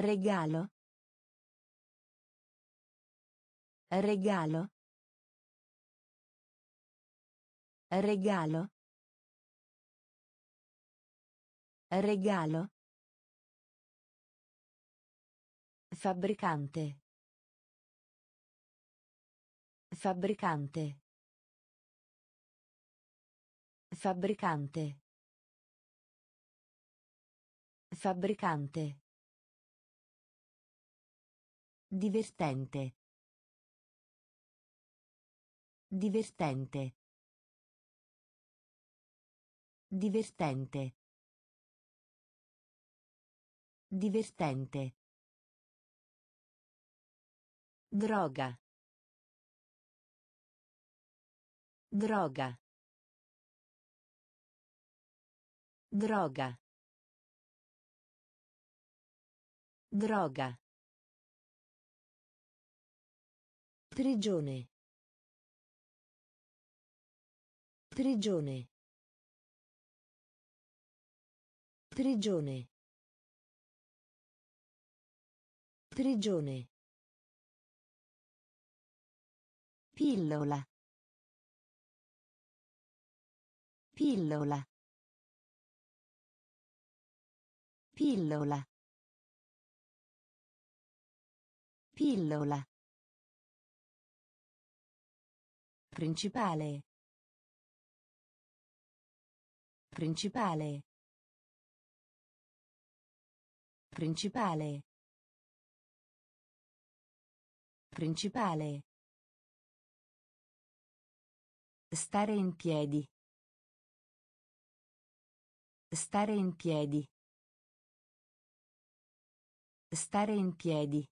Regalo. Regalo. Regalo. Regalo. Fabbricante. Fabbricante. Fabbricante. Fabbricante. Divertente. Divertente. Divertente. Divertente. Droga. Droga. Droga. Droga. Prigione. Prigione. Prigione. Prigione. Pillola. Pillola. Pillola. Pillola. Principale. Principale. Principale. Principale. Stare in piedi. Stare in piedi. Stare in piedi.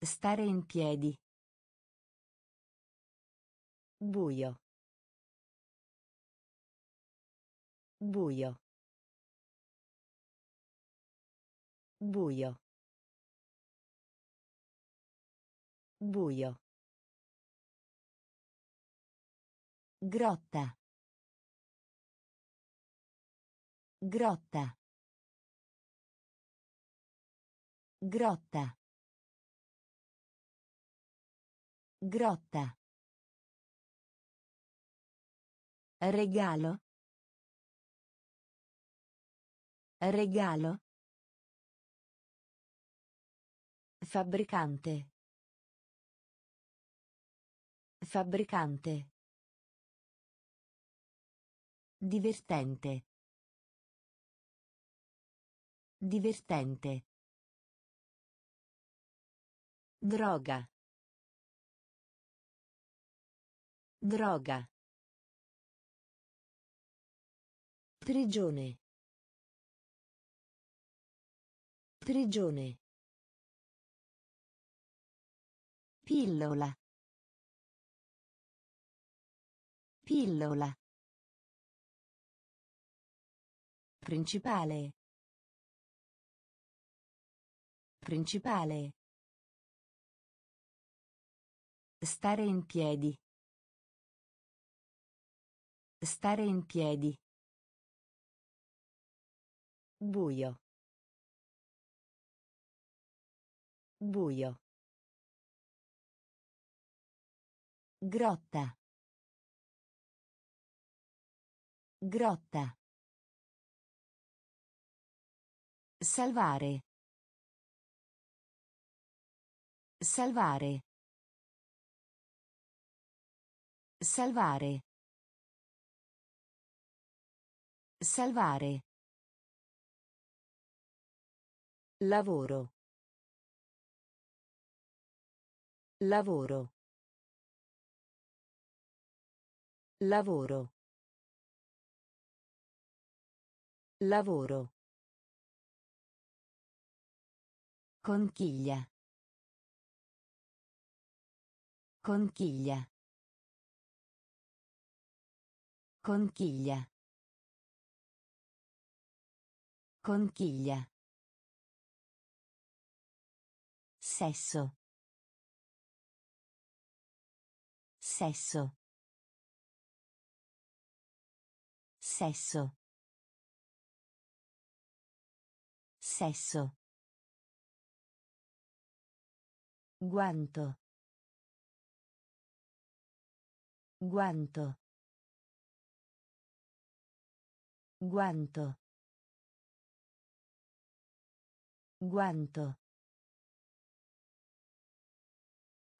Stare in piedi. Buio. Buio. Buio. Buio. Grotta. Grotta. Grotta. Grotta. Regalo. Regalo. Fabbricante. Fabbricante. Divertente. Divertente. Droga. Droga. Prigione. Prigione. Pillola. Pillola. Principale. Principale. Stare in piedi. Stare in piedi. Buio. Buio. Grotta. Grotta. Salvare. Salvare. Salvare. Salvare. Lavoro. Lavoro. Lavoro. Lavoro. Conchiglia. Conchiglia. Conchiglia. Conchiglia. Sesso. Sesso. Sesso. Sesso. Guanto. Guanto. Guanto. Guanto.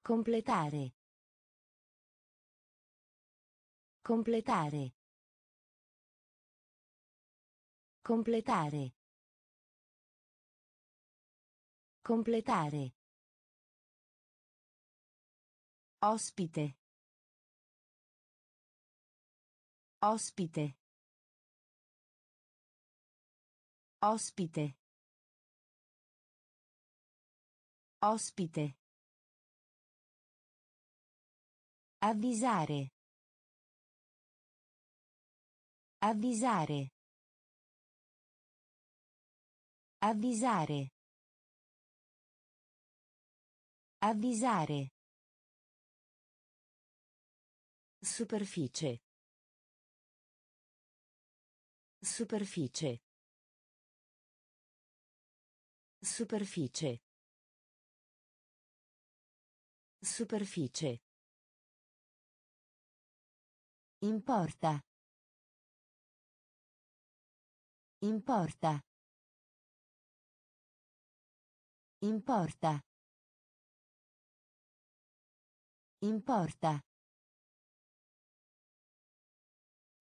Completare. Completare. Completare. Completare. Ospite. Ospite. Ospite. Ospite. Avvisare. Avvisare. Avvisare. Avvisare. Superficie. Superficie. Superficie. Superficie. Importa. Importa. Importa. Importa.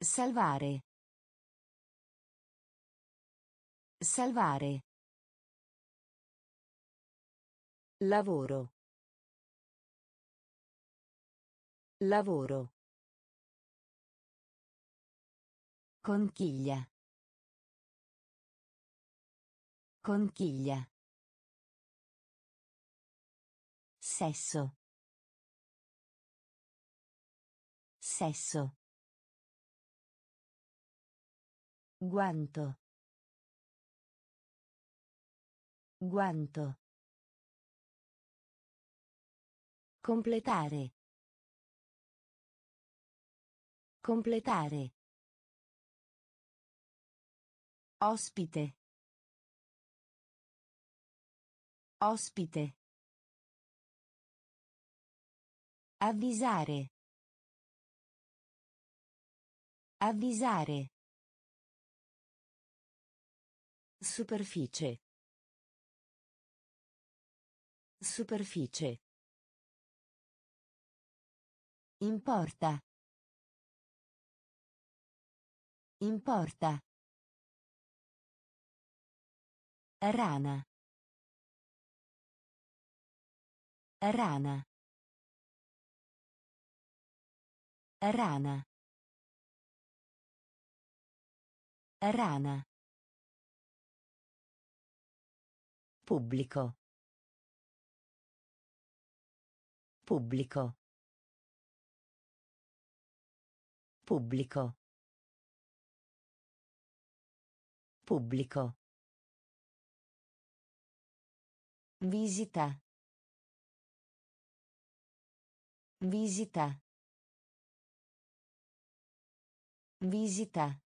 Salvare. Salvare. Lavoro. Lavoro. Conchiglia. Conchiglia. Sesso. Sesso. Guanto. Guanto. Completare. Completare. Ospite. Ospite. Avvisare. Avvisare. Superficie. Superficie. Importa. Importa. Rana. Rana. Rana. Rana. Pubblico. Pubblico. Pubblico. Pubblico. Visita. Visita. Visita.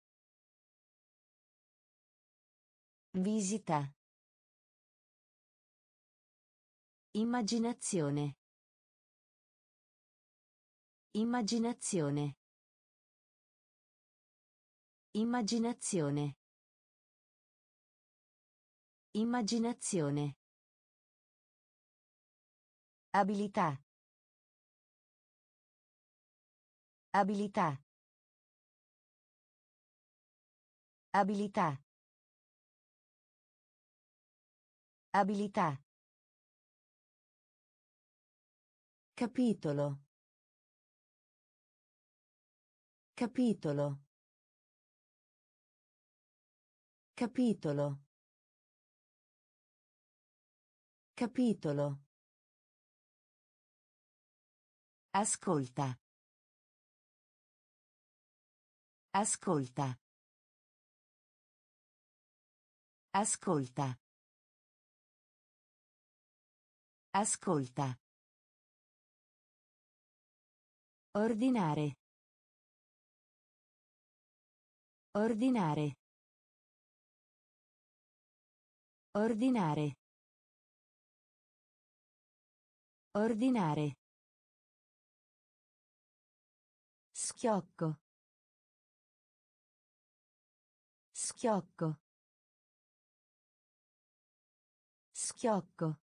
Visita. Immaginazione. Immaginazione. Immaginazione. Immaginazione. Abilità. Abilità. Abilità. Abilità. Capitolo. Capitolo. Capitolo. Capitolo. Ascolta. Ascolta. Ascolta. Ascolta. Ordinare. Ordinare. Ordinare. Ordinare. Schiocco. Schiocco. Schiocco.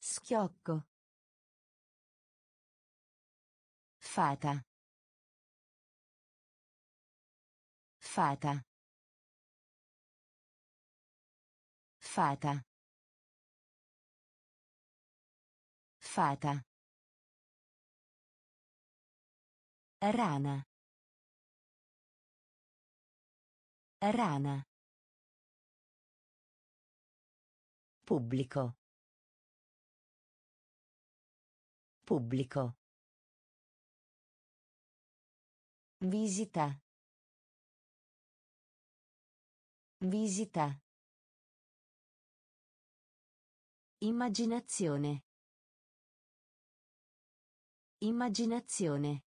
Schiocco. Fata. Fata. Fata. Fata. Rana. Rana. Pubblico. Pubblico. Visita. Visita. Immaginazione. Immaginazione.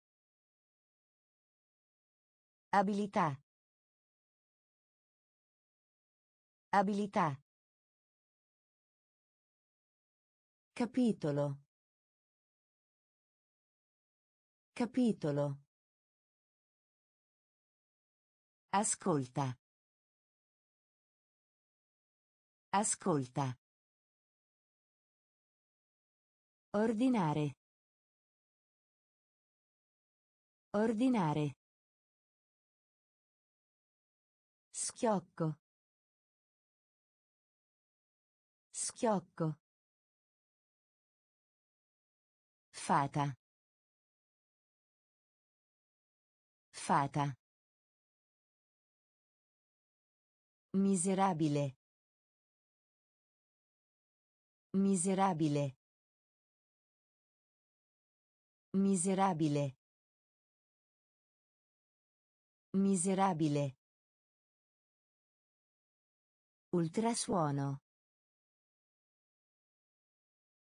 Abilità. Abilità. Capitolo. Capitolo. Ascolta. Ascolta. Ordinare. Ordinare. Schiocco. Schiocco. Fata. Fata. Miserabile. Miserabile. Miserabile. Miserabile. Ultrasuono.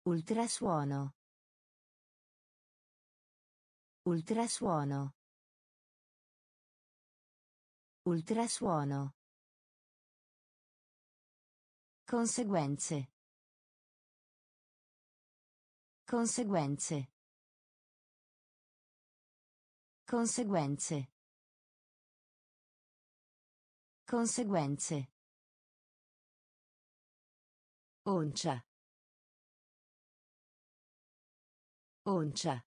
Ultrasuono. Ultrasuono. Ultrasuono. Conseguenze. Conseguenze. Conseguenze. Conseguenze. Oncia. Oncia.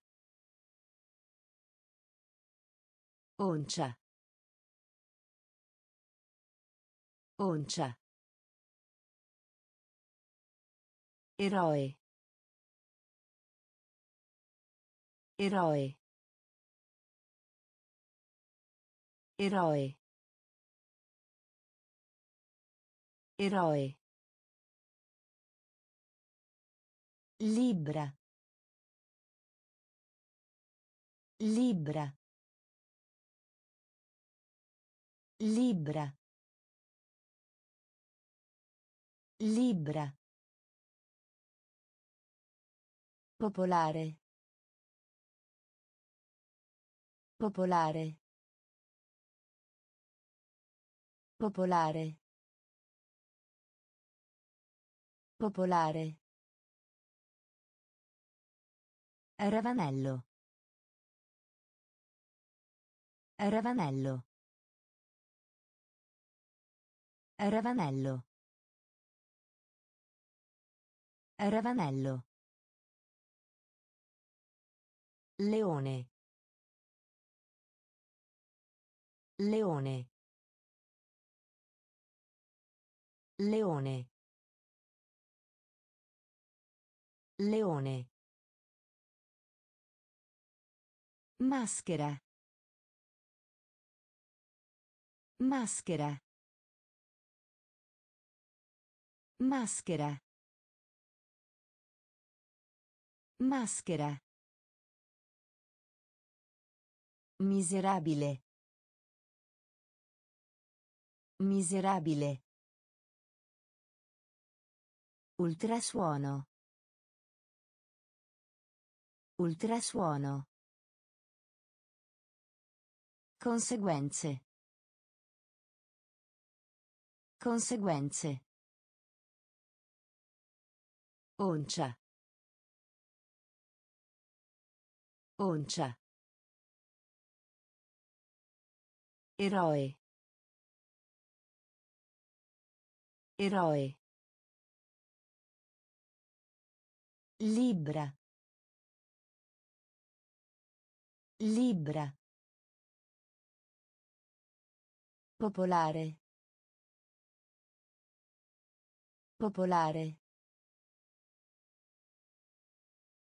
Oncia. Oncia. Eroe. Eroe. Eroe. Eroe. Libra. Libra. Libra. Libra. Popolare. Popolare. Popolare. Popolare. Ravanello. Ravanello. Ravanello. Ravanello. Leone. Leone. Leone. Leone. Maschera. Maschera. Maschera. Maschera. Miserabile. Miserabile. Ultrasuono. Ultrasuono. Conseguenze. Conseguenze. Oncia. Oncia. Eroe. Eroe. Libra. Libra. Popolare. Popolare.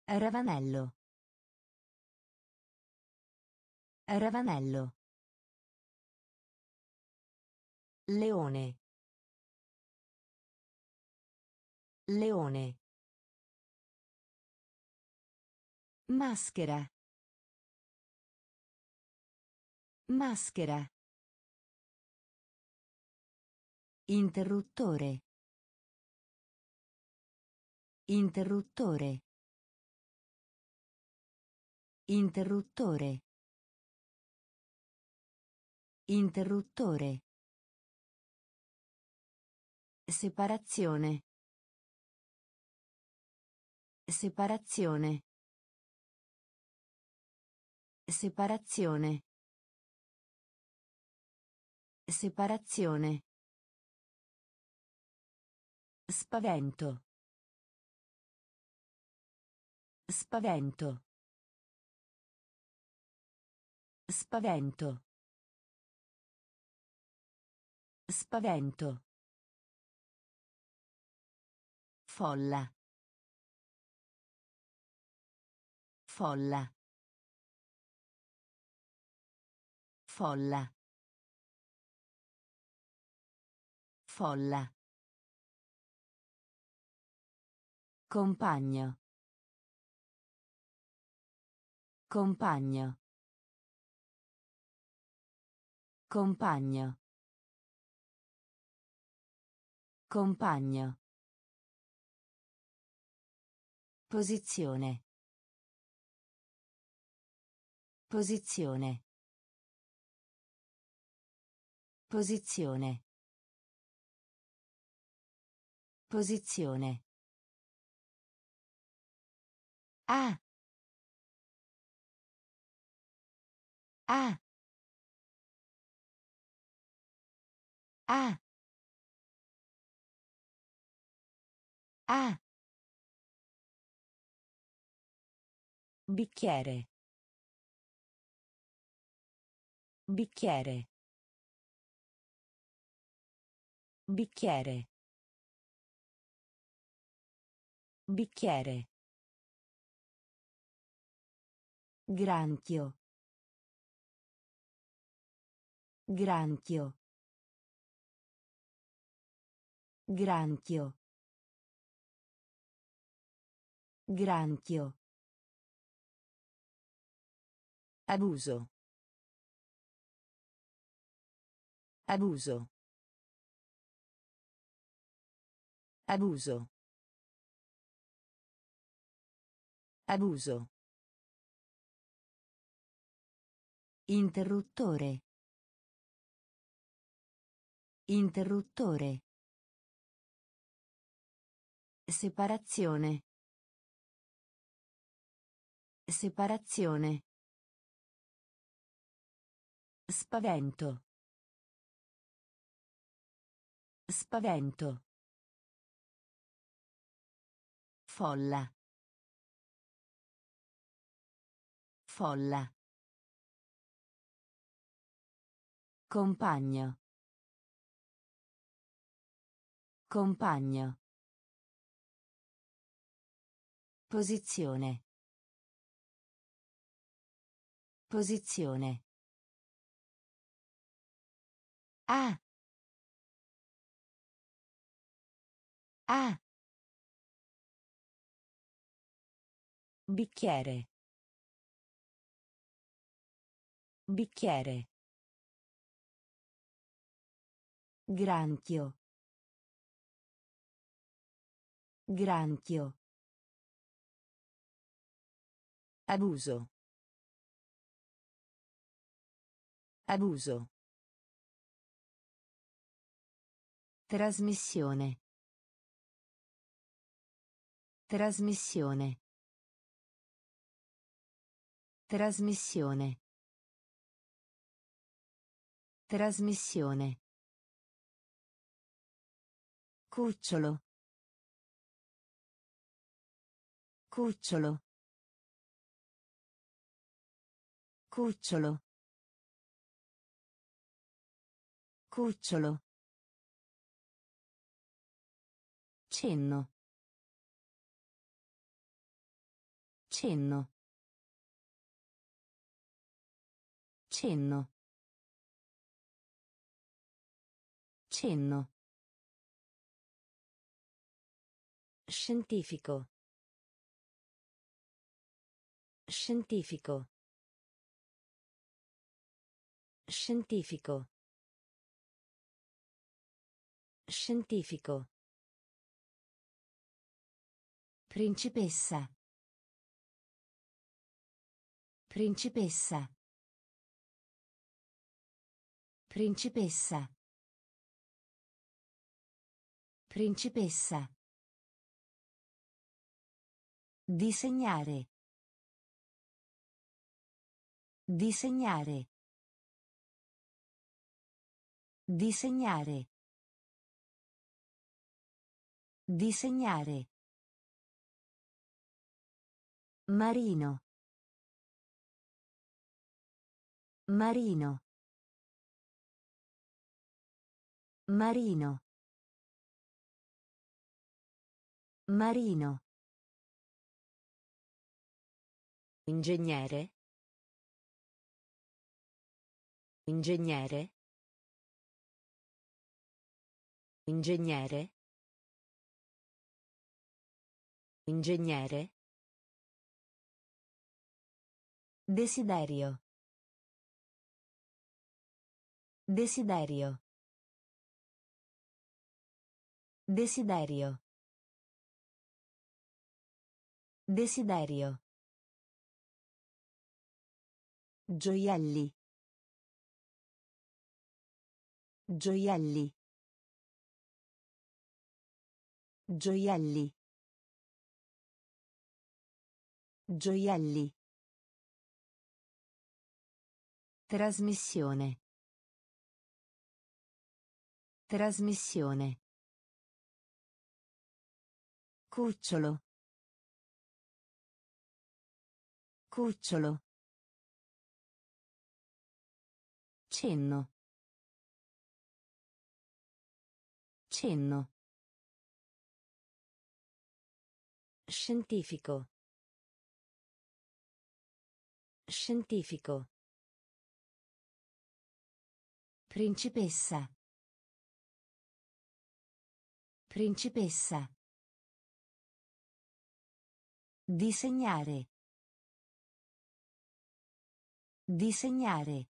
Ravanello. Ravanello. Leone. Leone. Maschera. Maschera. Interruttore. Interruttore. Interruttore. Interruttore. Separazione. Separazione. Separazione. Separazione. Spavento. Spavento. Spavento. Spavento. Folla. Folla. Folla. Folla. Compagno. Compagno. Compagno. Compagno. Posizione. Posizione. Posizione. Posizione. Ah. Ah. Ah. Ah. Bicchiere. Bicchiere. Bicchiere. Bicchiere. Granchio. Granchio. Granchio. Granchio. Abuso. Abuso. Abuso. Abuso. Interruttore. Interruttore. Separazione. Separazione. Spavento. Spavento. Folla. Folla. Compagno. Compagno. Posizione. Posizione. Ah. Ah. Bicchiere. Bicchiere. Granchio. Granchio. Abuso. Abuso. Trasmissione. Trasmissione. Trasmissione. Trasmissione. Cucciolo. Cucciolo. Cucciolo. Cucciolo. Cenno. Cenno. Cenno. Cenno. Scientifico. Scientifico. Scientifico. Scientifico. Principessa. Principessa. Principessa. Principessa. Disegnare. Disegnare. Disegnare. Disegnare. Marino. Marino. Marino. Marino. Ingegnere. Ingegnere. Ingegnere. Ingegnere. Desiderio. Desiderio. Desiderio. Desiderio. Gioielli. Gioielli. Gioielli. Gioielli. Trasmissione. Trasmissione. Cucciolo. Cucciolo. Cenno. Cenno. Scientifico. Scientifico. Principessa. Principessa. Disegnare. Disegnare.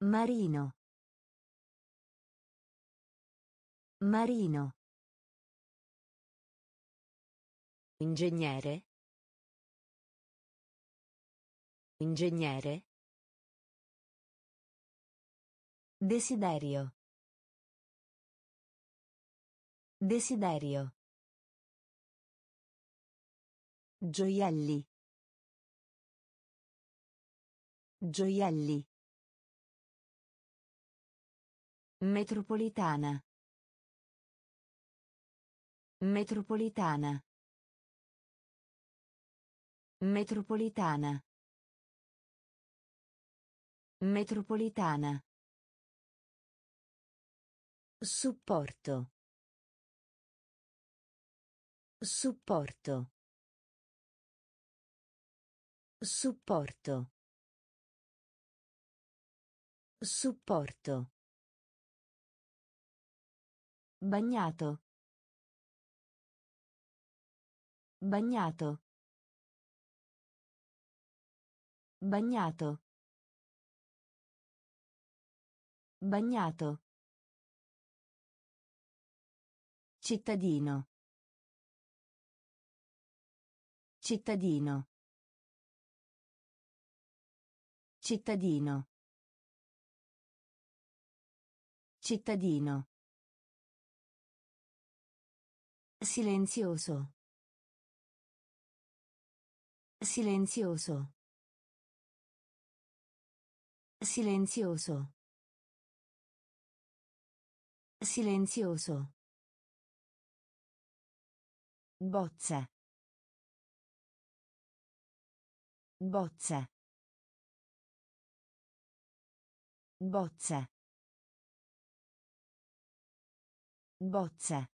Marino. Marino. Ingegnere. Ingegnere. Desiderio. Desiderio. Gioielli. Gioielli. Metropolitana. Metropolitana. Metropolitana. Metropolitana. Supporto. Supporto. Supporto. Supporto. Bagnato. Bagnato. Bagnato. Bagnato. Cittadino. Cittadino. Cittadino. Cittadino. Silenzioso. Silenzioso. Silenzioso. Silenzioso. Bozza. Bozza. Bozza. Bozza.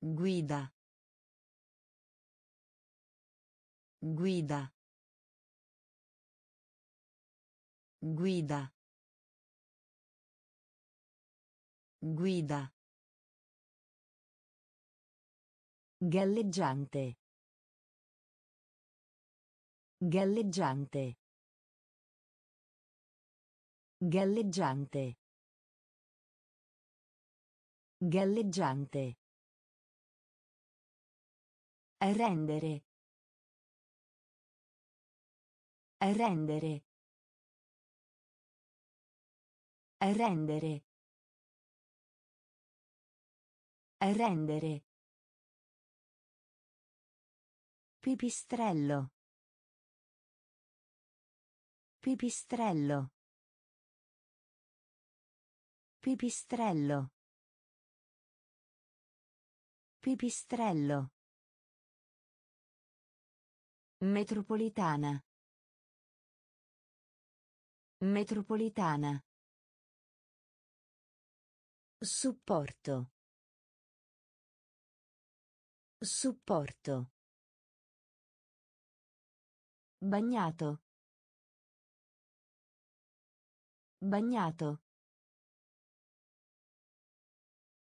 Guida. Guida. Guida. Guida. Galleggiante. Galleggiante. Galleggiante. Galleggiante. Rendere. Rendere. Rendere. Rendere. Pipistrello. Pipistrello. Pipistrello. Pipistrello. Metropolitana. Metropolitana. Supporto. Supporto. Bagnato. Bagnato.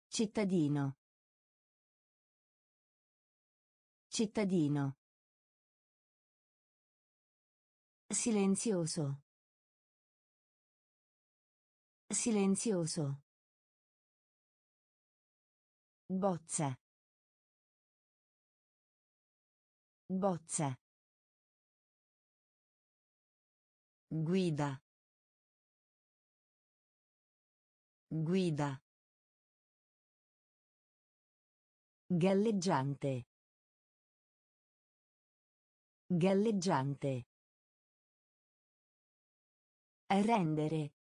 Cittadino. Cittadino. Silenzioso. Silenzioso. Bozza. Bozza. Guida. Guida. Galleggiante. Galleggiante. Rendere.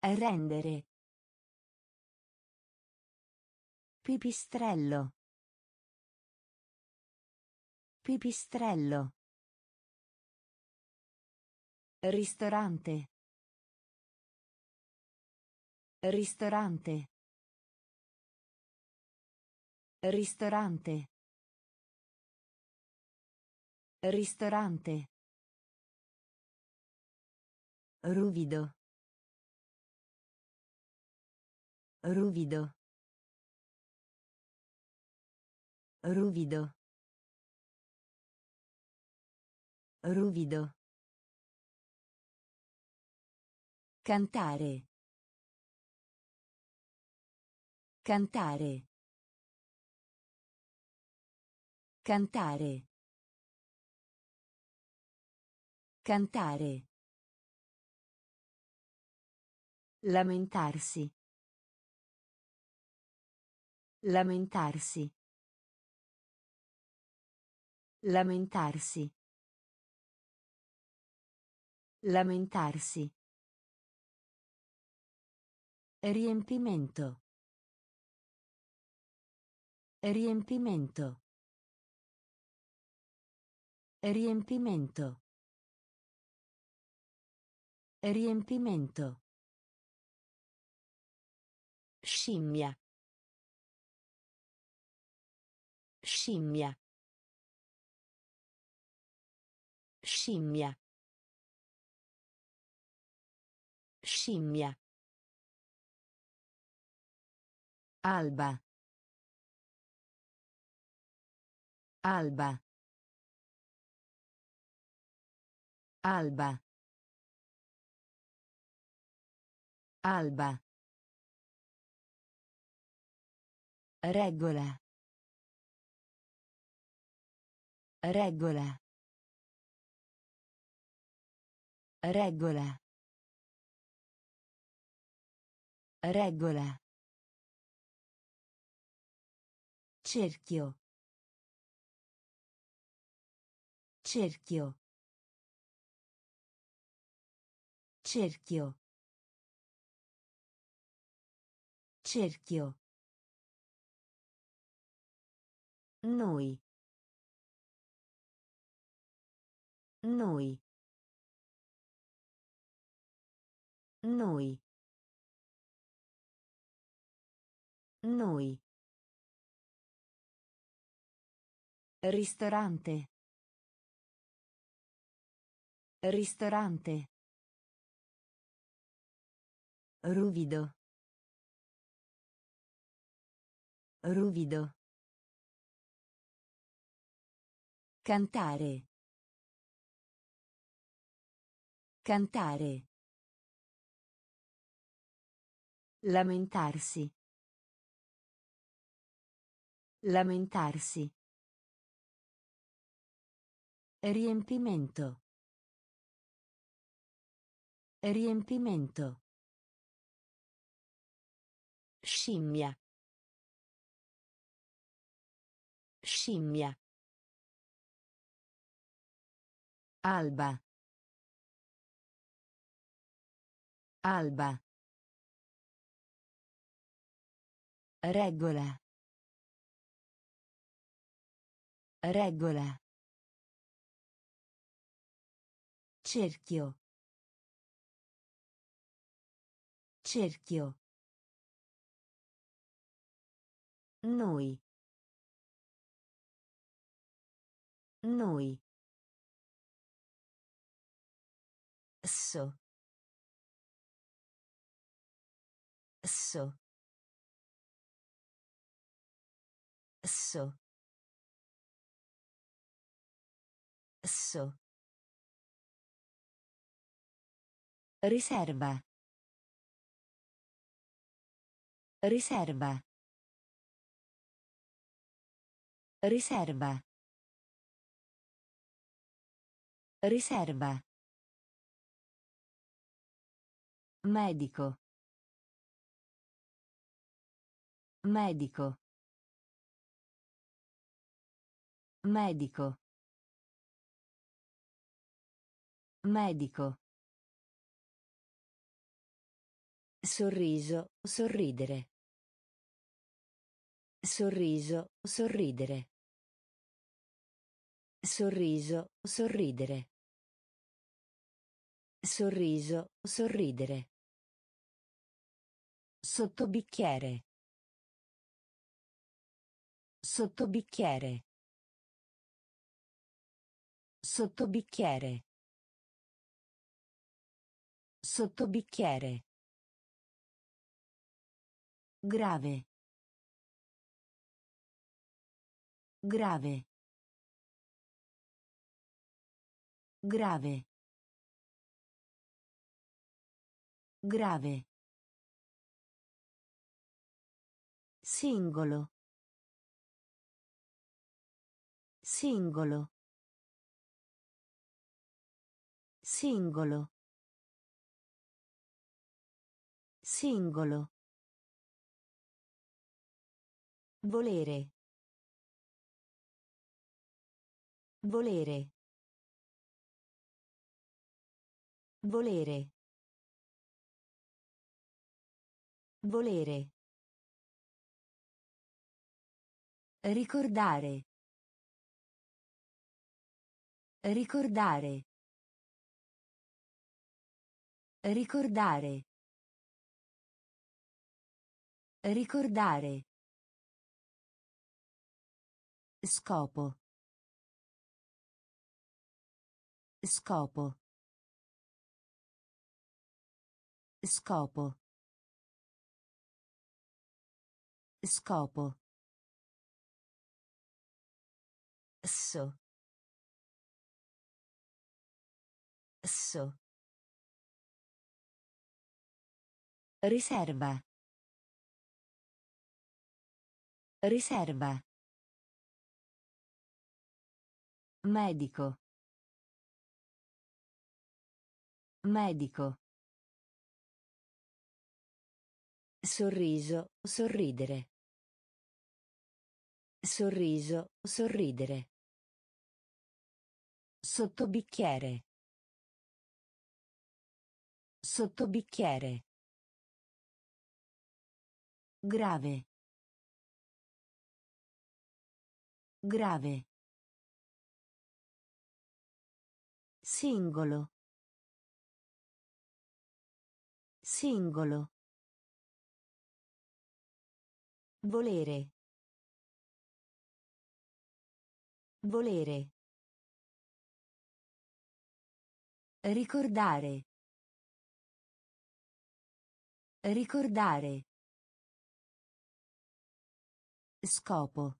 Rendere. Pipistrello. Pipistrello. Ristorante. Ristorante. Ristorante. Ristorante. Ruvido. Ruvido. Ruvido. Ruvido. Cantare. Cantare. Cantare. Cantare. Lamentarsi. Lamentarsi. Lamentarsi. Lamentarsi. Riempimento. Riempimento. Riempimento. Riempimento. Scimmia. Scimmia. Scimmia. Scimmia. Alba. Alba. Alba. Alba. Regola. Regola. Regola. Regola. Cerchio. Cerchio. Cerchio. Cerchio. Noi. Noi. Noi. Noi. Ristorante. Ristorante. Ruvido. Ruvido. Cantare. Cantare. Lamentarsi. Lamentarsi. Riempimento. Riempimento. Scimmia. Scimmia. Alba. Alba. Regola. Regola. Cerchio. Cerchio. Noi. Noi. So. So. So. So. Riserva. Riserva. Riserva. Riserva. Medico. Medico. Medico. Medico. Sorriso, sorridere. Sorriso, sorridere. Sorriso, sorridere. Sorriso, sorridere. Sottobicchiere. Sottobicchiere. Sottobicchiere. Sottobicchiere. Grave. Grave. Grave. Grave. Singolo. Singolo. Singolo. Singolo. Volere. Volere. Volere. Volere. Ricordare. Ricordare. Ricordare. Ricordare. Scopo. Scopo. Scopo. Scopo. So. So. Riserva. Riserva. Medico. Medico. Sorriso, sorridere. Sorriso, sorridere. Sottobicchiere. Sottobicchiere. Grave. Grave. Singolo. Singolo. Volere. Volere. Ricordare. Ricordare. Scopo.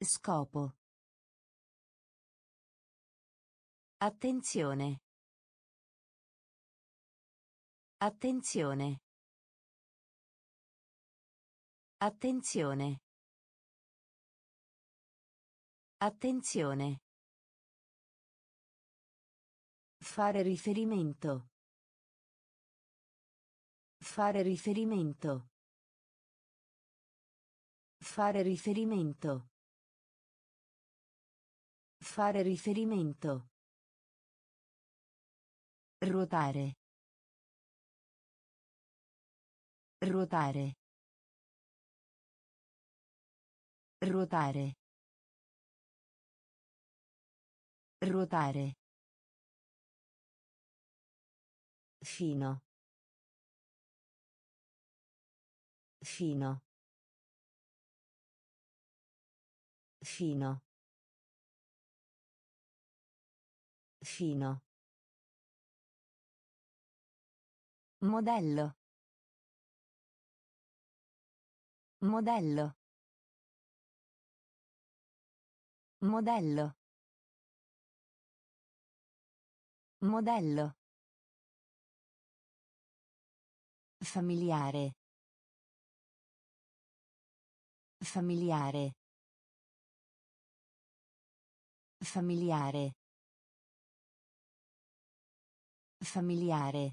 Scopo. Attenzione. Attenzione. Attenzione. Attenzione. Fare riferimento. Fare riferimento. Fare riferimento. Fare riferimento. Ruotare. Ruotare. Ruotare. Ruotare. Fino. Fino. Fino. Fino. Modello. Modello. Modello. Modello. Familiare. Familiare. Familiare. Familiare.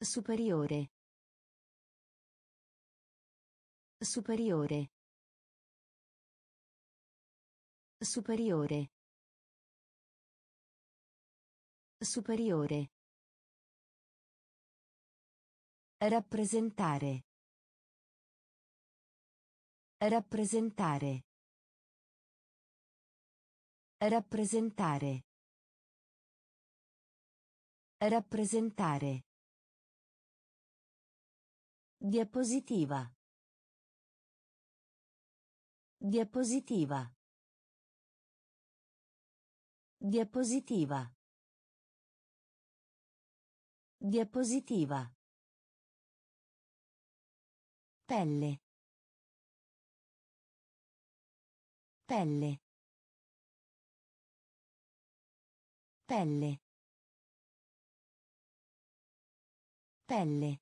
Superiore. Superiore. Superiore. Superiore. Rappresentare. Rappresentare. Rappresentare. Rappresentare. Diapositiva. Diapositiva. Diapositiva. Diapositiva. Pelle. Pelle. Pelle. Pelle.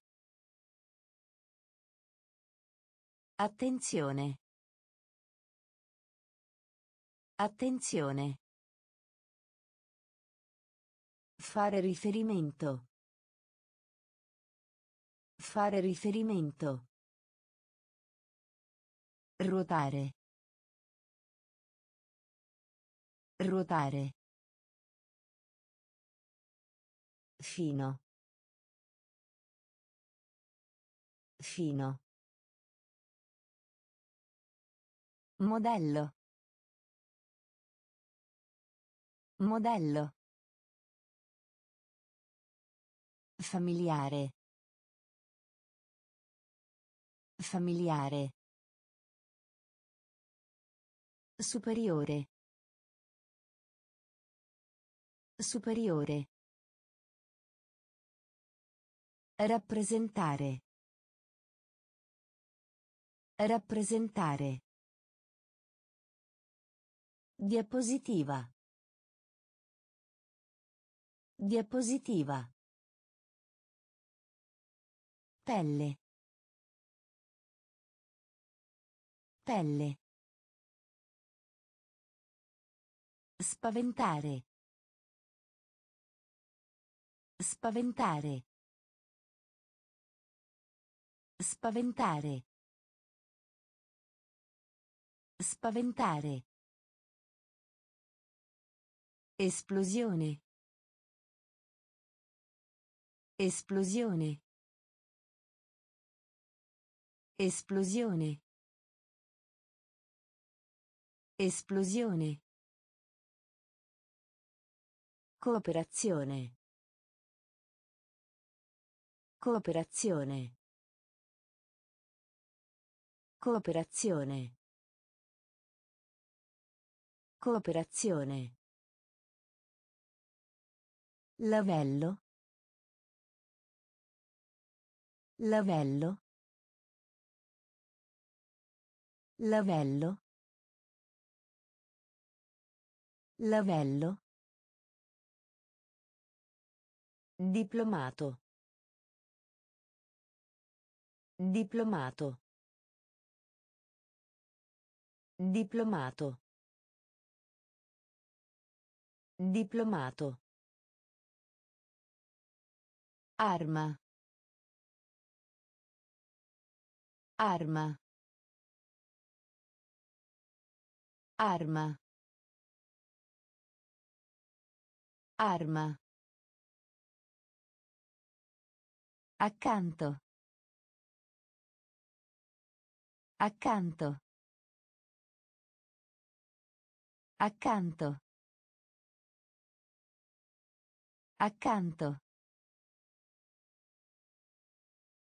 Attenzione. Attenzione. Fare riferimento. Fare riferimento. Ruotare. Ruotare. Fino. Fino. Modello. Modello. Familiare. Familiare. Superiore. Superiore. Rappresentare. Rappresentare. Diapositiva. Diapositiva. Pelle. Pelle. Spaventare. Spaventare. Spaventare. Spaventare. Esplosione. Esplosione. Esplosione. Esplosione. Cooperazione. Cooperazione. Cooperazione. Cooperazione. Lavello. Lavello. Lavello. Lavello. Diplomato. Diplomato. Diplomato. Diplomato. Arma. Arma. Arma. Arma. Accanto. Accanto. Accanto. Accanto.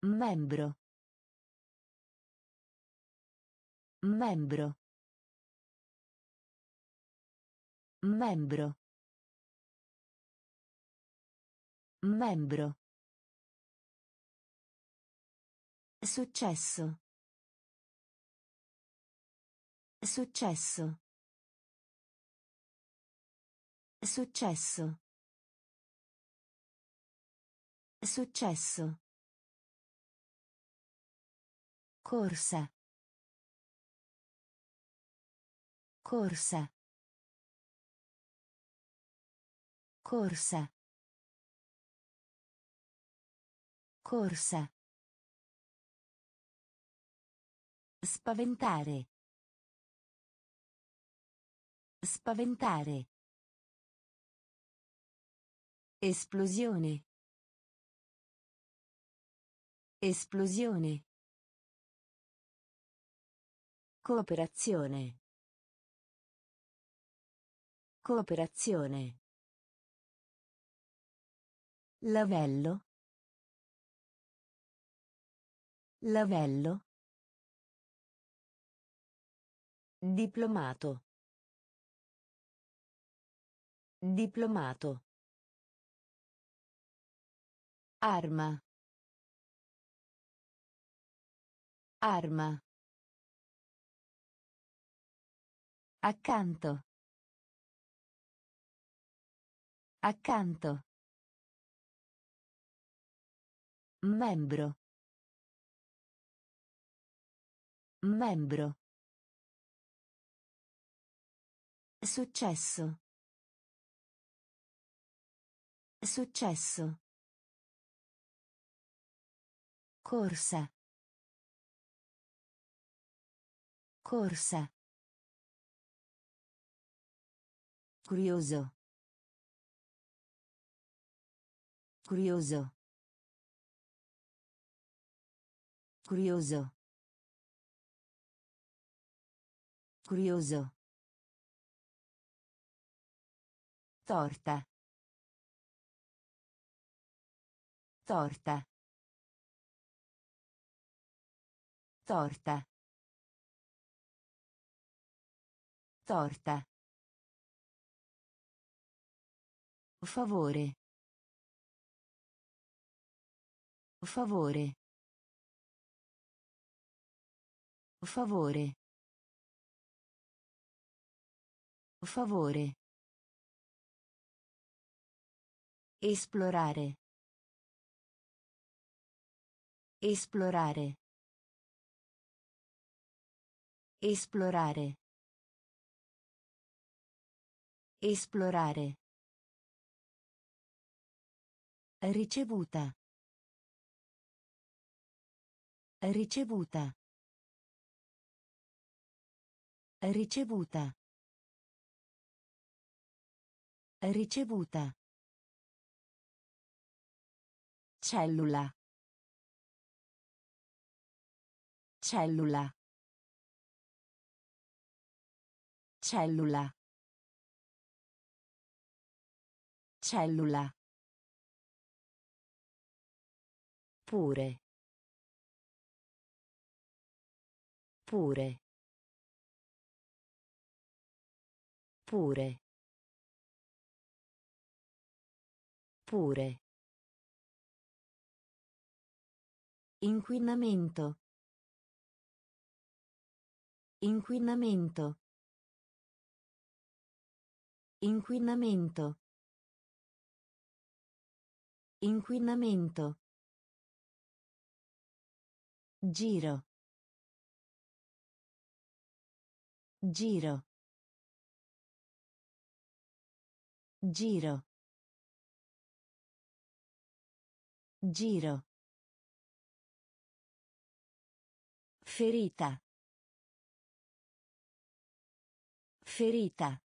Membro. Membro. Membro. Membro. Successo. Successo. Successo. Successo. Corsa. Corsa. Corsa. Corsa. Spaventare. Spaventare. Esplosione. Esplosione. Cooperazione. Cooperazione. Lavello. Lavello. Diplomato. Diplomato. Arma. Arma. Accanto. Accanto. Membro. Membro. Successo. Successo. Corsa. Corsa. Curioso. Curioso. Curioso. Curioso. Torta. Torta. Torta. Torta. Favore. Favore. Favore. Favore. Esplorare. Esplorare. Esplorare. Esplorare. Ricevuta. Ricevuta. Ricevuta. Ricevuta. Cellula. Cellula. Cellula. Cellula. Pure. Pure. Pure. Pure. Inquinamento. Inquinamento. Inquinamento. Inquinamento. Giro. Giro. Giro. Giro. Ferita. Ferita.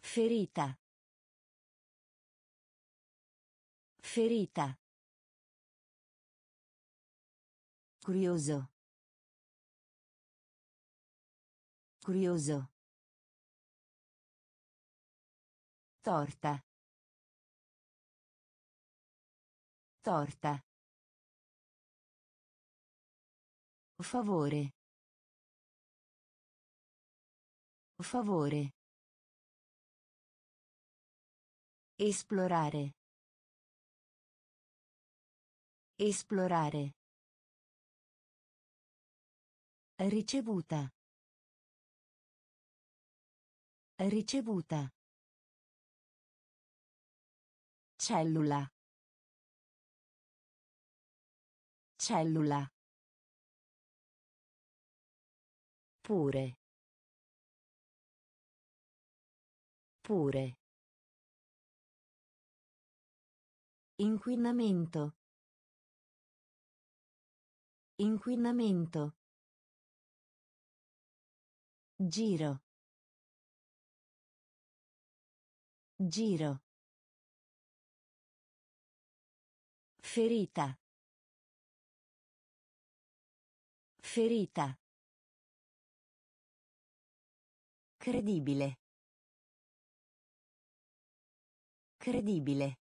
Ferita. Ferita. Curioso. Curioso. Torta. Torta. Favore. Favore. Esplorare. Esplorare. Ricevuta. Ricevuta. Cellula. Cellula. Pure. Pure. Inquinamento. Inquinamento. Giro. Giro. Ferita. Ferita. Credibile. Credibile.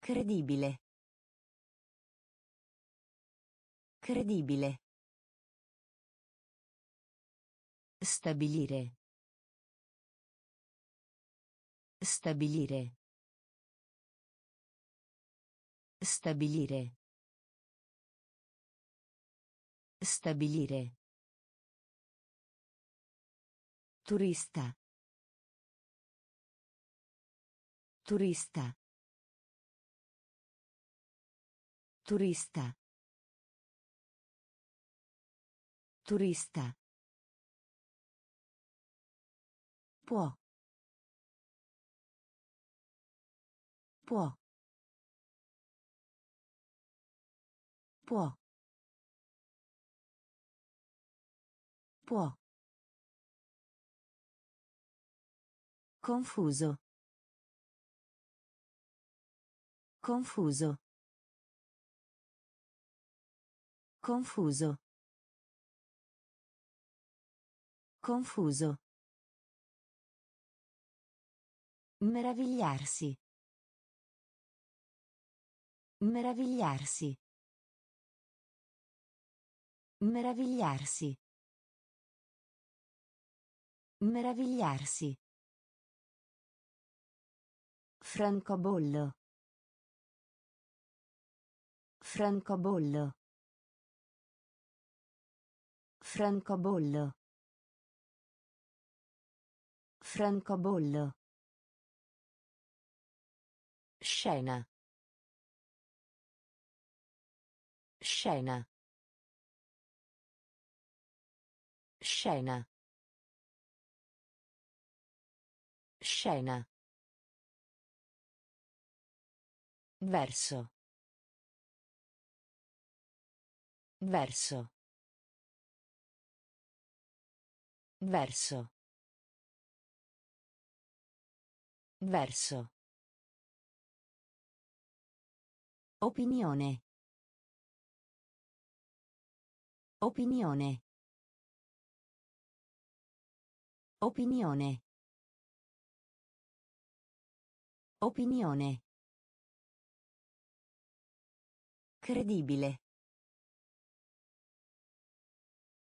Credibile. Credibile. Stabilire. Stabilire. Stabilire. Stabilire. Turista. Turista. Turista. Turista. Può. Può. Può. Può. Confuso. Confuso. Confuso. Confuso. Meravigliarsi. Meravigliarsi. Meravigliarsi. Meravigliarsi. Francobollo. Francobollo. Francobollo. Francobollo. Scena. Scena. Scena. Scena. Verso. Verso. Verso. Verso. Opinione. Opinione. Opinione. Opinione. Credibile.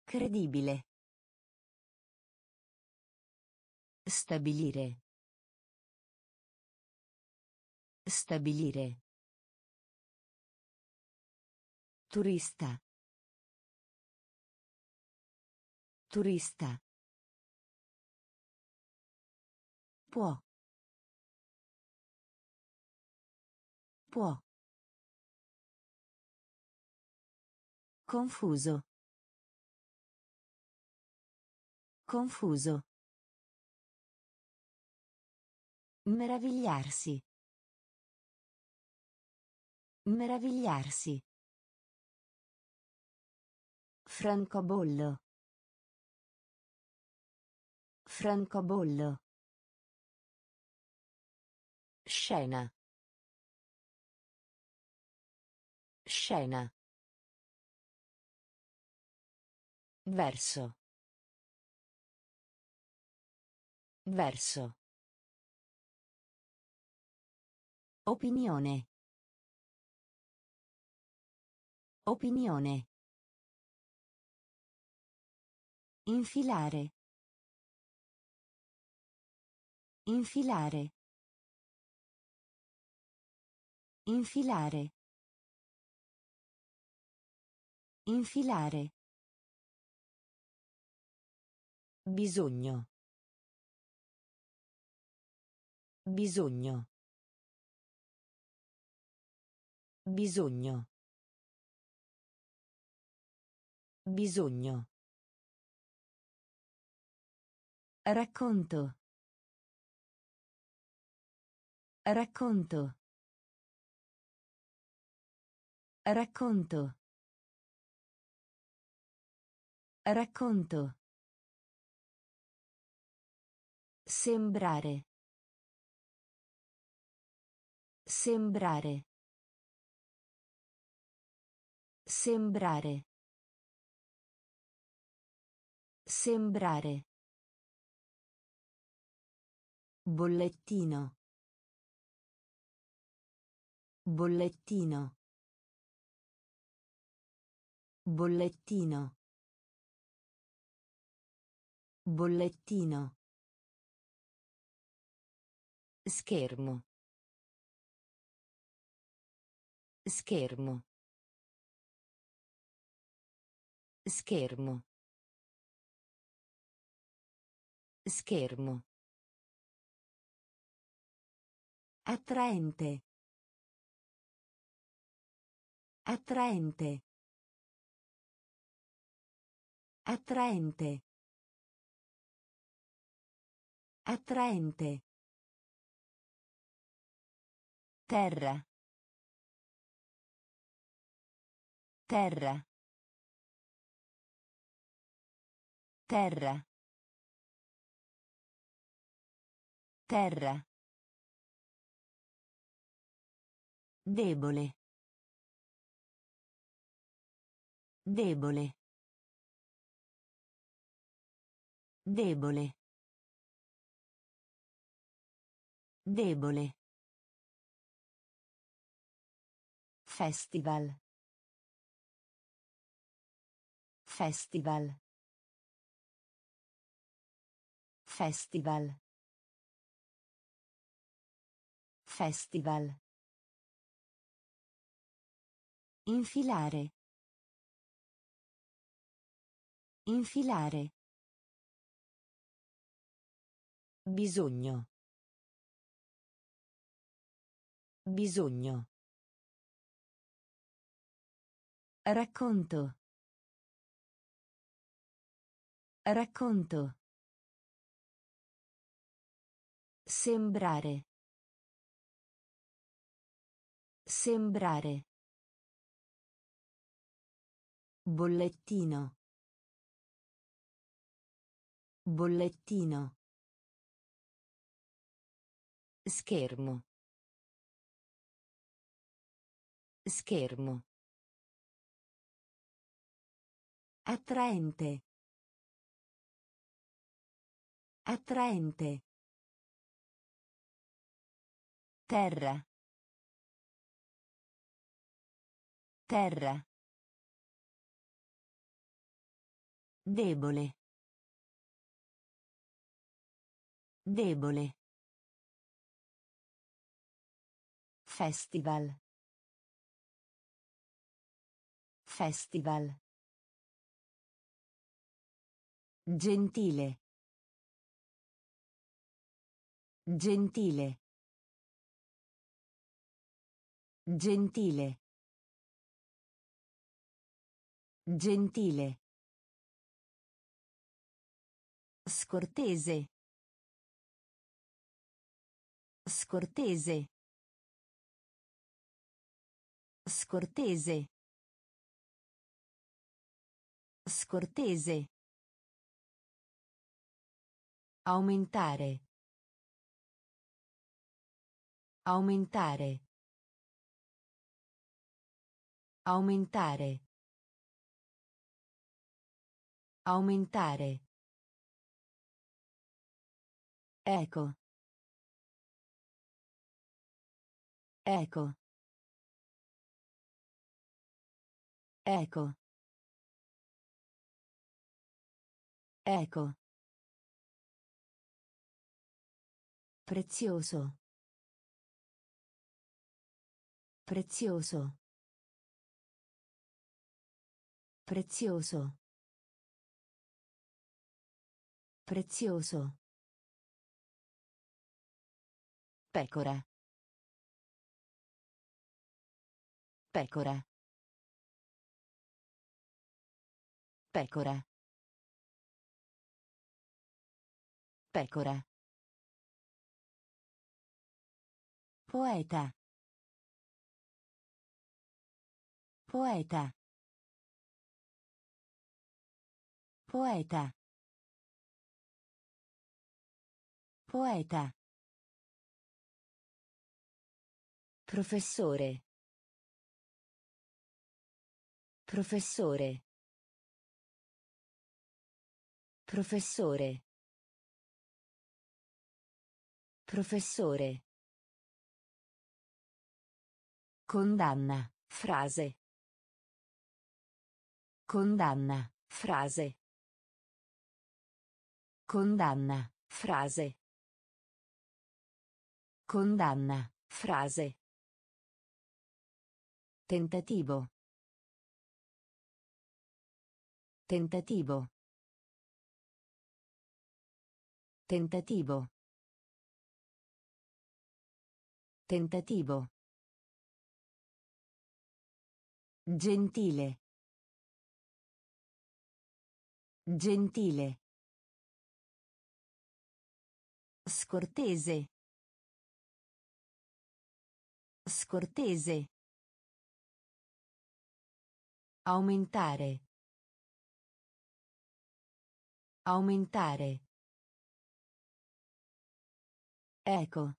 Credibile. Stabilire. Stabilire. Turista. Turista. Può. Può. Confuso. Confuso. Meravigliarsi. Meravigliarsi. Francobollo. Francobollo. Scena. Scena. Verso. Verso. Opinione. Opinione. Infilare. Infilare. Infilare. Infilare. Bisogno. Bisogno. Bisogno. Bisogno. Racconto. Racconto. Racconto. Racconto. Sembrare. Sembrare. Sembrare. Sembrare. Bollettino. Bollettino. Bollettino. Bollettino. Schermo. Schermo. Schermo. Schermo. Attraente. Attraente. Attraente. Attraente. Terra. Terra. Terra. Terra. Debole. Debole. Debole. Debole. Festival. Festival. Festival. Festival. Infilare. Infilare. Bisogno. Bisogno. Racconto. Racconto. Sembrare. Sembrare. Bollettino. Bollettino. Schermo. Schermo. Attraente. Attraente. Terra. Terra. Debole. Debole. Festival. Festival. Gentile. Gentile. Gentile. Gentile. Scortese. Scortese. Scortese. Scortese. Aumentare. Aumentare. Aumentare. Aumentare. Eco. Eco. Eco. Eco. Prezioso. Prezioso. Prezioso. Prezioso. Pecora. Pecora. Pecora. Pecora. Poeta. Poeta. Poeta. Poeta. Professore. Professore. Professore. Professore. Condanna. Frase. Condanna. Frase. Condanna. Frase. Condanna. Frase. Tentativo. Tentativo. Tentativo. Tentativo. Gentile. Gentile. Scortese. Scortese. Aumentare. Aumentare. Eco.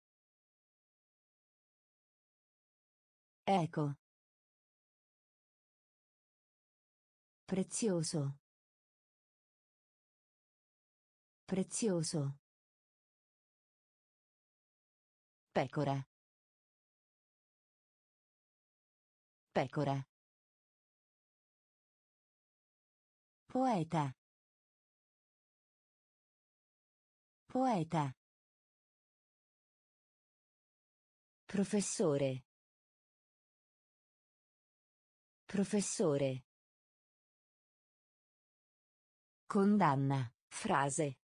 Eco. Prezioso. Prezioso. Pecora. Pecora. Poeta. Poeta. Professore. Professore. Condanna. Frase.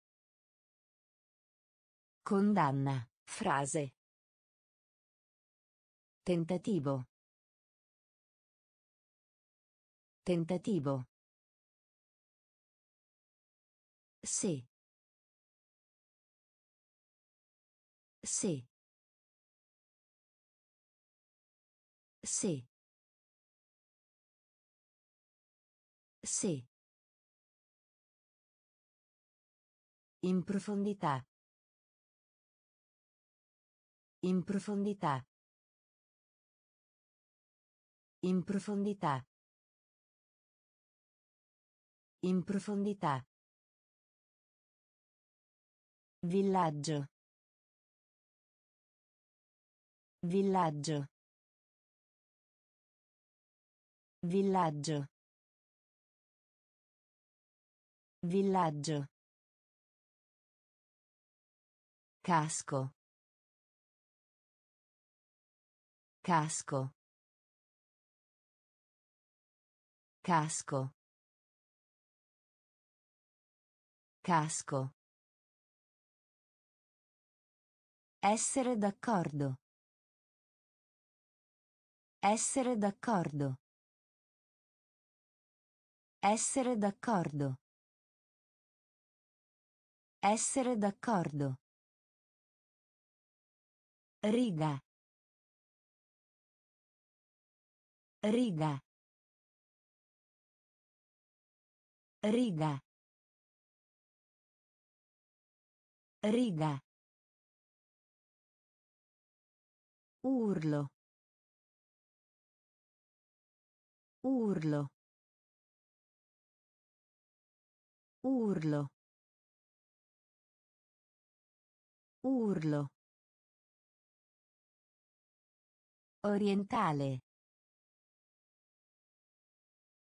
Condanna. Frase. Tentativo. Tentativo. Sì. Sì. Sì. Sì. In profondità. In profondità. In profondità. In profondità. Villaggio. Villaggio. Villaggio. Villaggio. Casco. Casco. Casco. Casco. Essere d'accordo. Essere d'accordo. Essere d'accordo. Essere d'accordo. Riga. Riga. Riga. Riga. Urlo. Urlo. Urlo. Urlo. Orientale.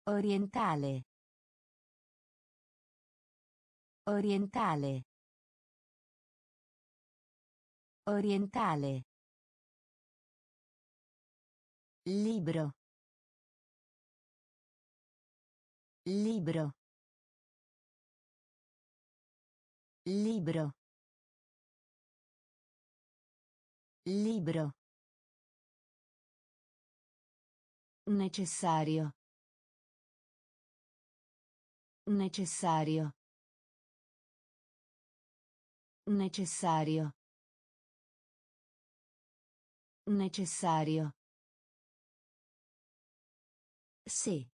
Orientale. Orientale. Orientale. Libro. Libro. Libro. Libro. Necessario. Necessario. Necessario. Necessario. Sì.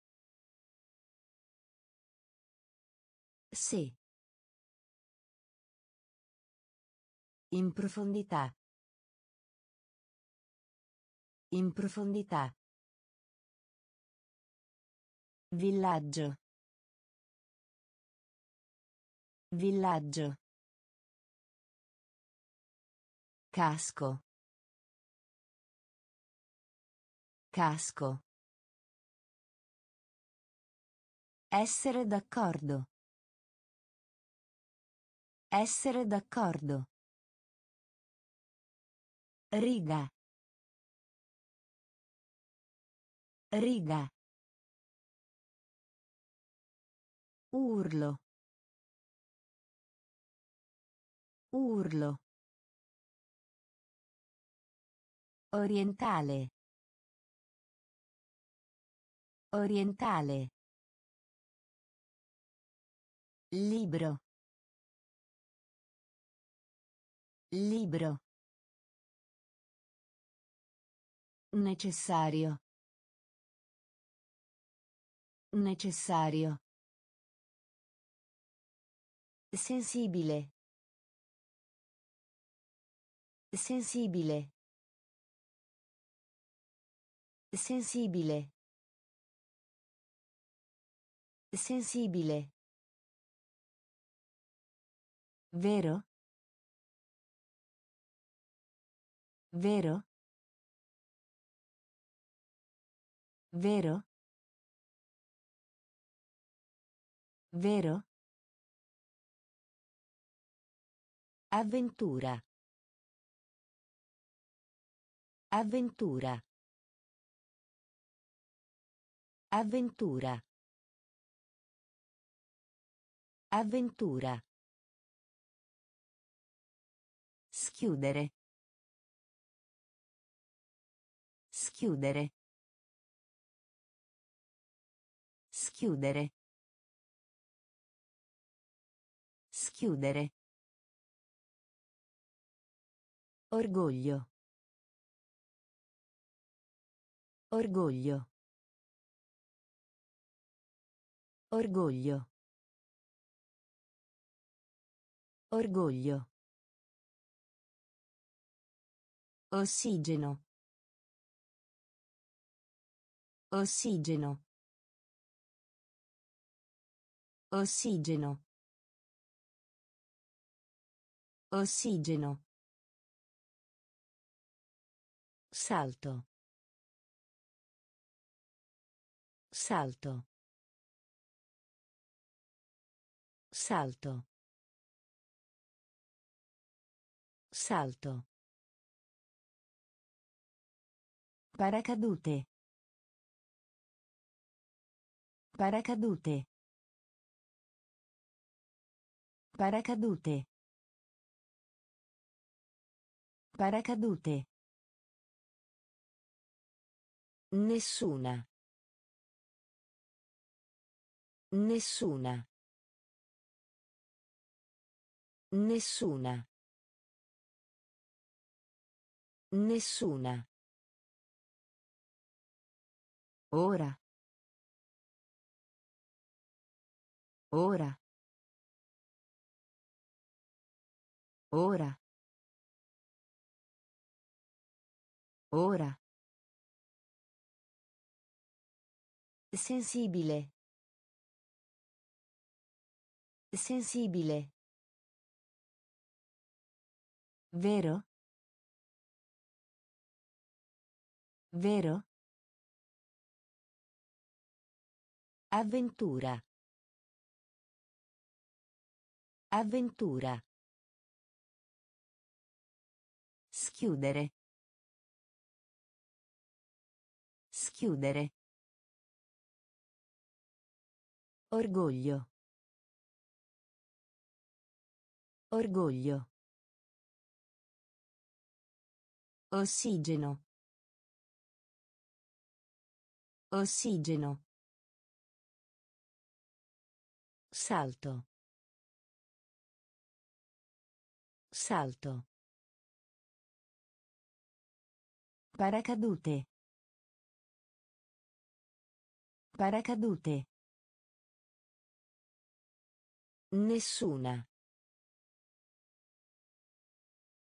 Sì. In profondità. In profondità. Villaggio. Villaggio. Casco. Casco. Essere d'accordo. Essere d'accordo. Riga. Riga. Urlo. Urlo. Orientale. Orientale. Libro. Libro. Necessario. Necessario. Sensibile. Sensibile. Sensibile. Sensibile. Vero? Vero? Vero? Vero? Avventura. Avventura. Avventura. Avventura. Schiudere. Schiudere. Schiudere. Schiudere. Orgoglio. Orgoglio. Orgoglio. Orgoglio. Ossigeno. Ossigeno. Ossigeno. Ossigeno. Salto. Salto. Salto. Salto. Paracadute. Paracadute. Paracadute. Paracadute. Nessuna. Nessuna. Nessuna. Nessuna. Ora. Ora. Ora. Ora. Sensibile. Sensibile. Vero? Vero? Avventura. Avventura. Schiudere. Schiudere. Orgoglio. Orgoglio. Ossigeno. Ossigeno. Salto. Salto. Paracadute. Paracadute. Nessuna.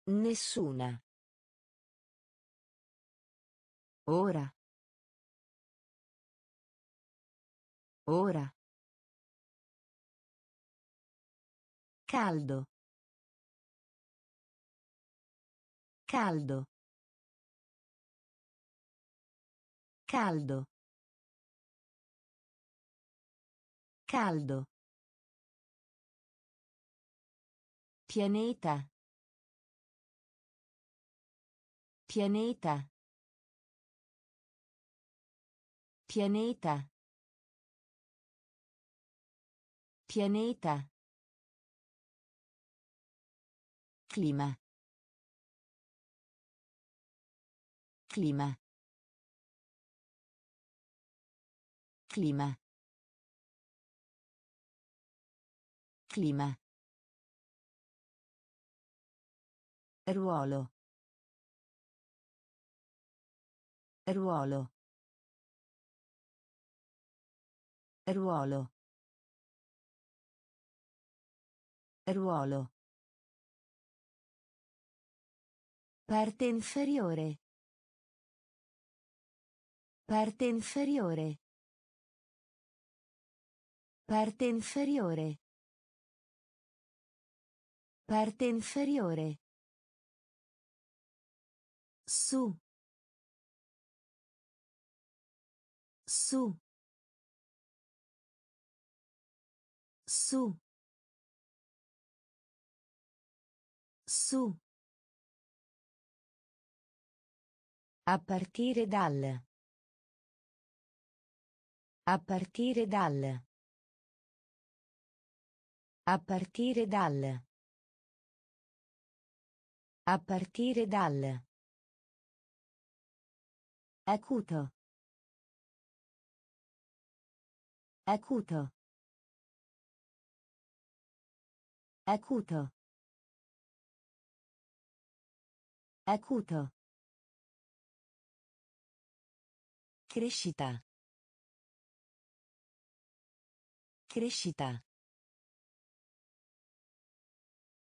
Nessuna. Ora. Ora. Caldo. Caldo. Caldo. Caldo. Pianeta. Pianeta. Pianeta. Pianeta. Clima. Clima. Clima. Clima. Ruolo. Ruolo. Ruolo. Ruolo. Parte inferiore. Parte inferiore. Parte inferiore. Parte inferiore. Su. Su. Su. Su. A partire dal. A partire dal. A partire dal. A partire dal. Acuto. Acuto. Acuto. Acuto. Crescita. Crescita.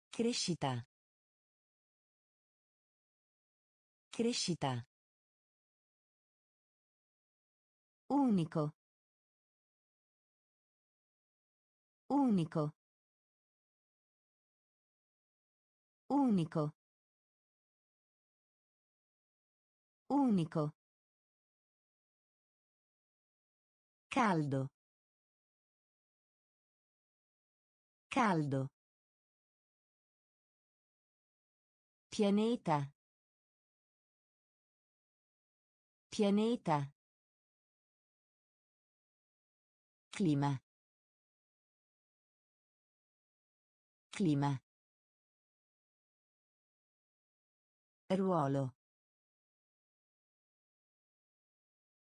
Crescita. Crescita. Unico. Unico. Unico. Unico. Caldo. Caldo. Pianeta. Pianeta. Clima. Clima. Ruolo.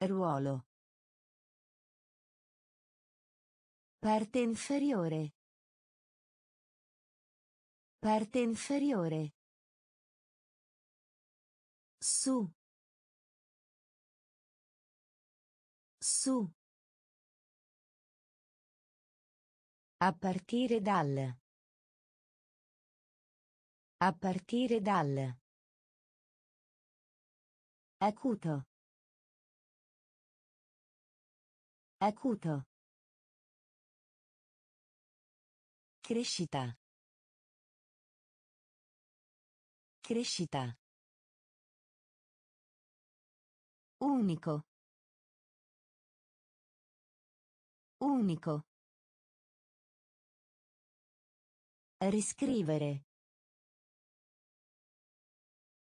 Ruolo. Parte inferiore. Parte inferiore. Su. Su. A partire dal. A partire dal. Acuto. Acuto. Crescita. Crescita. Unico. Unico. Riscrivere.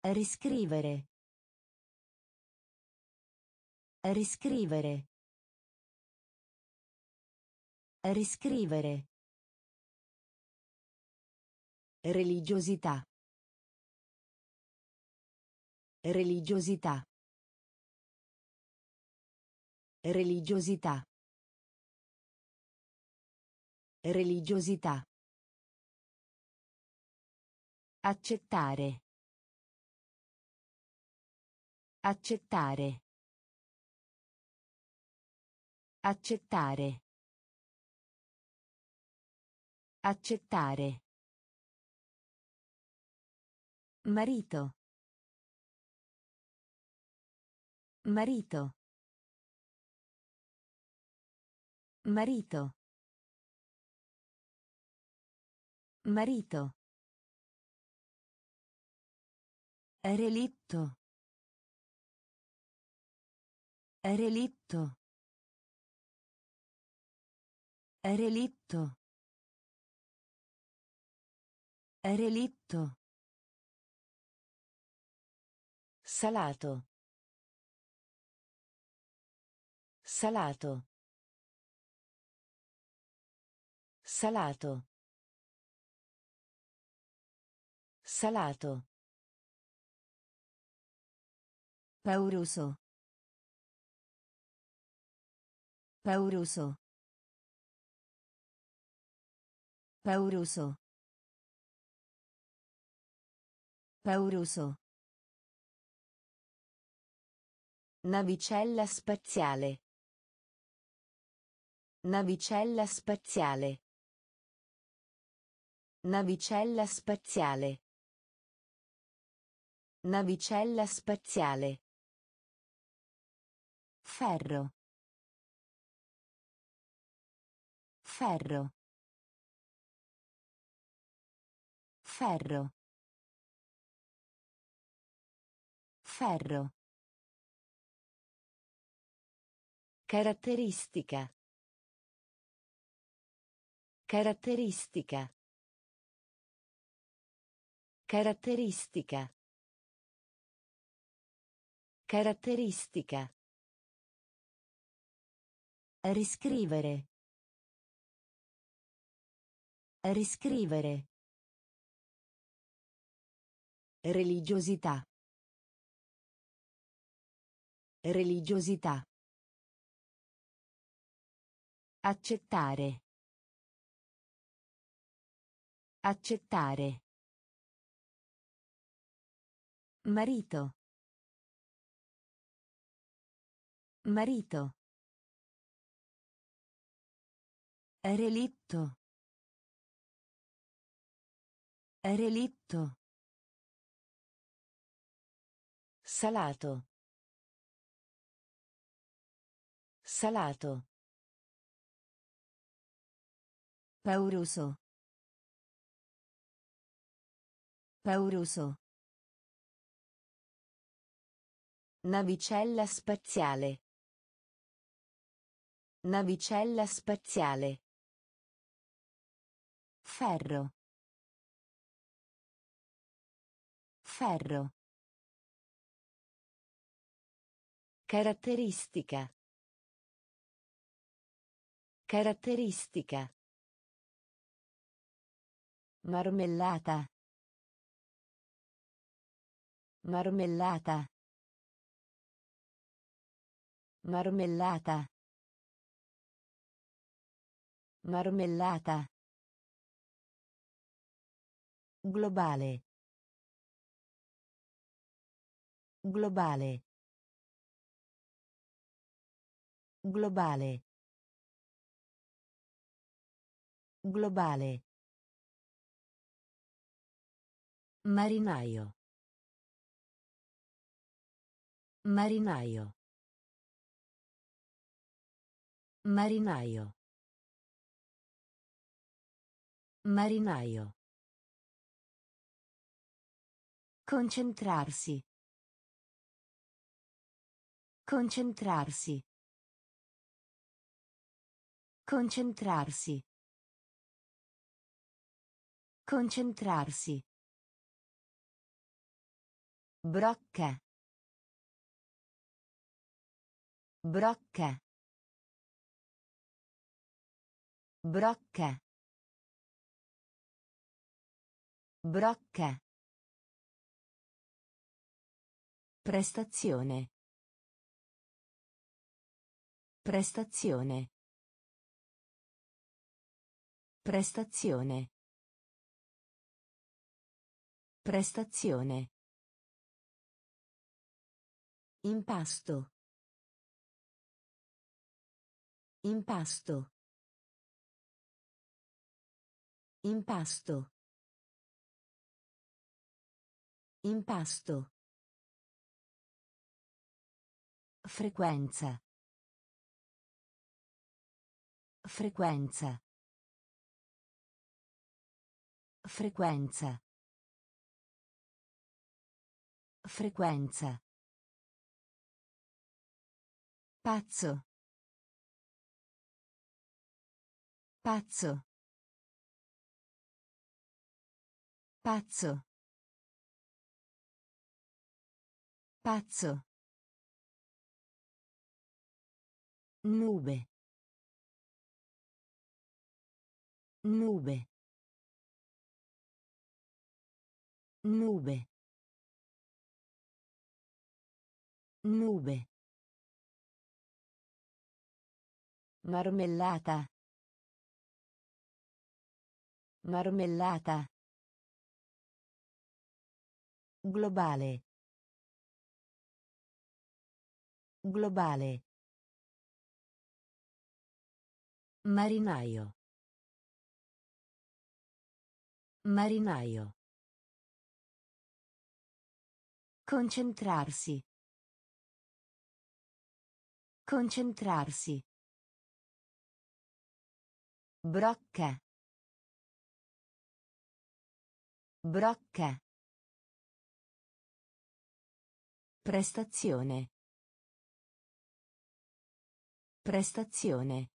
Riscrivere. Riscrivere. Riscrivere. Religiosità. Religiosità. Religiosità. Religiosità. Accettare. Accettare. Accettare. Accettare. Marito. Marito. Marito. Marito. Relitto. Relitto. Relitto. Relitto. Salato. Salato. Salato. Salato. Pauroso. Pauroso. Pauroso. Pauroso. Navicella spaziale. Navicella spaziale. Navicella spaziale. Navicella spaziale. Ferro. Ferro. Ferro. Ferro. Caratteristica. Caratteristica. Caratteristica. Caratteristica. Riscrivere. Riscrivere. Religiosità. Religiosità. Accettare. Accettare. Marito. Marito. Relitto. Relitto. Salato. Salato. Pauroso. Pauroso. Navicella spaziale. Navicella spaziale. Ferro. Ferro. Caratteristica. Caratteristica. Marmellata. Marmellata. Marmellata. Marmellata. Globale. Globale. Globale. Globale. Marinaio. Marinaio. Marinaio. Marinaio. Concentrarsi. Concentrarsi. Concentrarsi. Concentrarsi. Brocca. Brocca. Brocca. Brocca. Prestazione. Prestazione. Prestazione. Prestazione. Impasto. Impasto. Impasto. Impasto. Frequenza. Frequenza. Frequenza. Frequenza. Pazzo. Pazzo. Pazzo. Pazzo. Nube. Nube. Nube. Nube. Marmellata. Marmellata. Globale. Globale. Marinaio. Marinaio. Concentrarsi. Concentrarsi. Brocca. Brocca. Prestazione. Prestazione.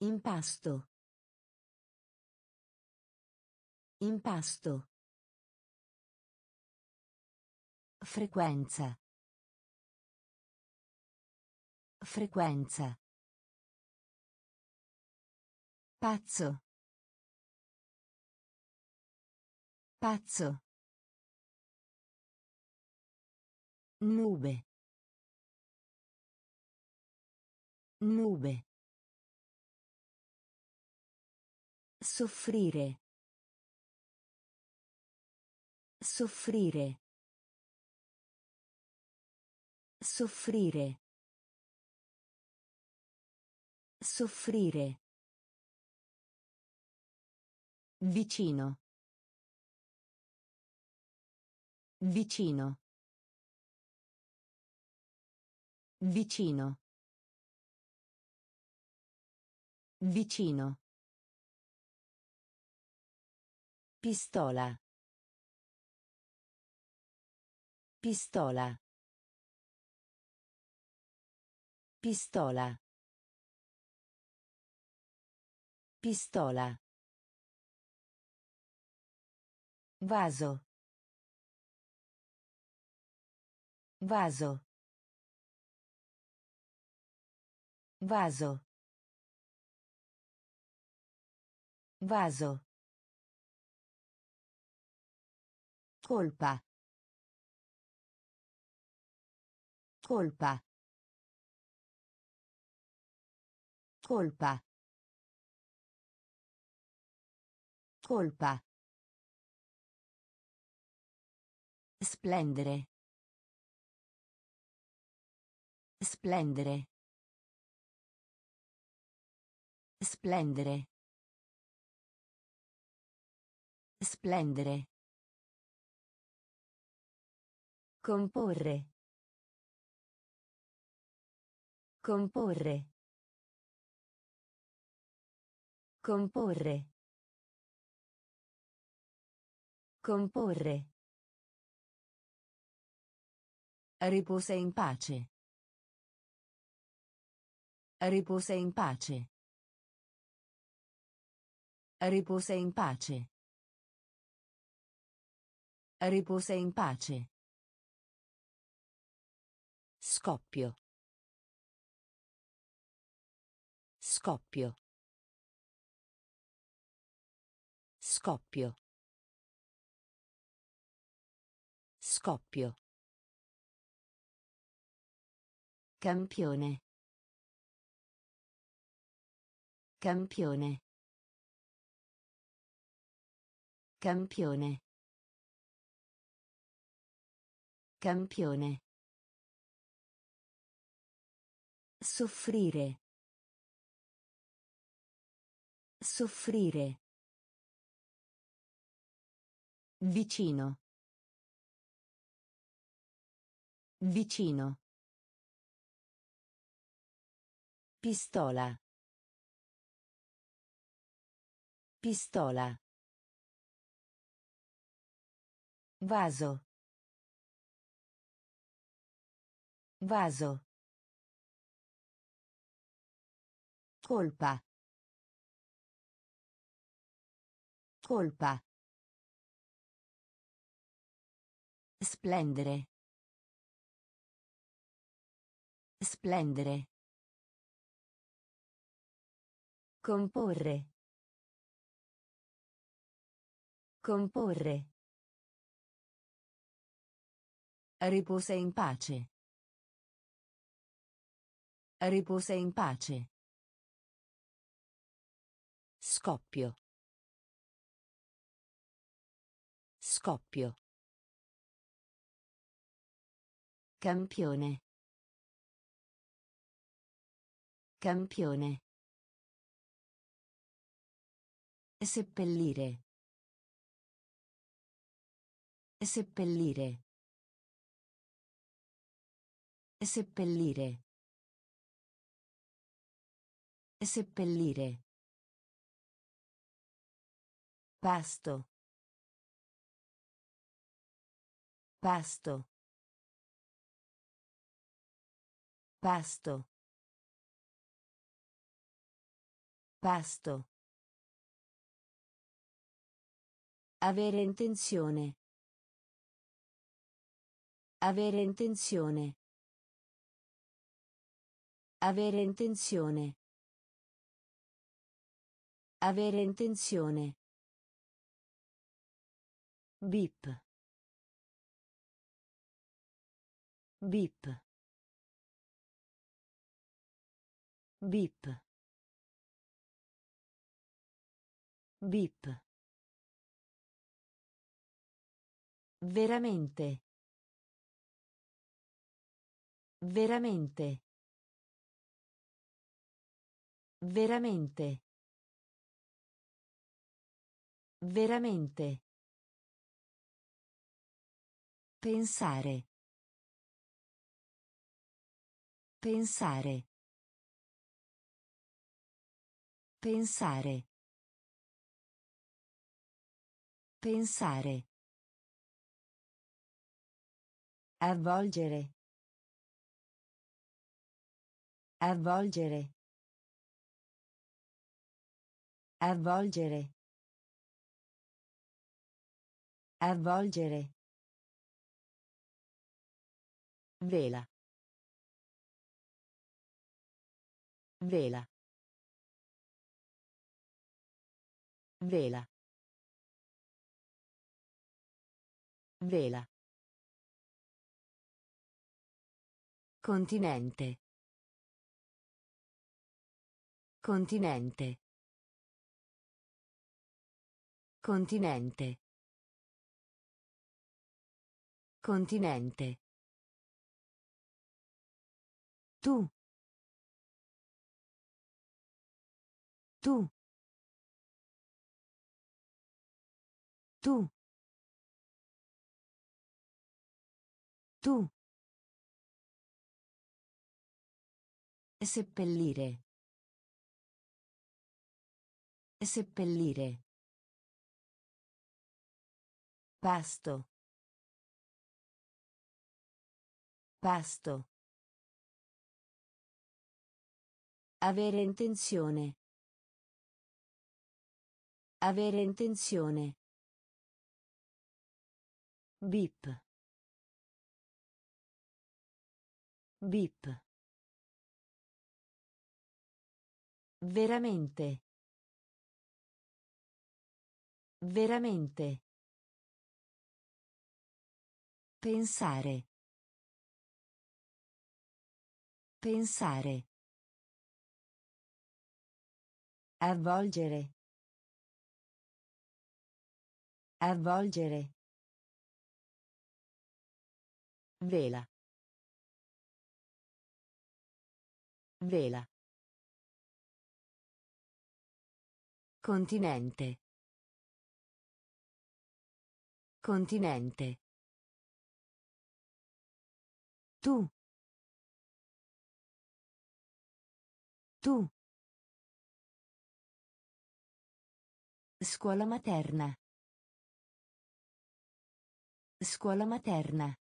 Impasto. Impasto. Frequenza. Frequenza. Pazzo. Pazzo. Nube. Nube. Soffrire. Soffrire. Soffrire. Soffrire. Vicino. Vicino. Vicino. Vicino. Pistola. Pistola. Pistola. Pistola. Vaso. Vaso. Vaso. Vaso. Colpa. Colpa. Colpa. Colpa. Splendere. Splendere. Splendere. Splendere. Comporre. Comporre. Comporre. Comporre. Riposa in pace. Riposa in pace. Riposa in pace. Riposa in pace. Scoppio. Scoppio. Scoppio. Scoppio. Campione. Campione. Campione. Campione. Soffrire. Soffrire. Vicino. Vicino. Pistola. Pistola. Vaso. Vaso. Colpa. Colpa. Splendere. Splendere. Comporre. Comporre. Riposa in pace. Riposa in pace. Scoppio. Scoppio. Campione. Campione. Seppellire. Seppellire. Seppellire. Seppellire. Pasto. Pasto. Pasto. Pasto. Avere intenzione. Avere intenzione. Avere intenzione. Avere intenzione. Bip. Bip. Bip. VIP. Veramente. Veramente. Veramente. Veramente. Pensare. Pensare. Pensare. Pensare. Avvolgere. Avvolgere. Avvolgere. Avvolgere. Vela. Vela. Vela. Vela. Continente. Continente. Continente. Continente. Tu. Tu. Tu. Tu. Seppellire. Seppellire. Pasto. Pasto. Avere intenzione. Avere intenzione. VIP. VIP. Veramente. Veramente. Pensare. Pensare. Avvolgere. Avvolgere. Vela. Vela. Continente. Continente. Tu. Tu. Scuola materna. Scuola materna.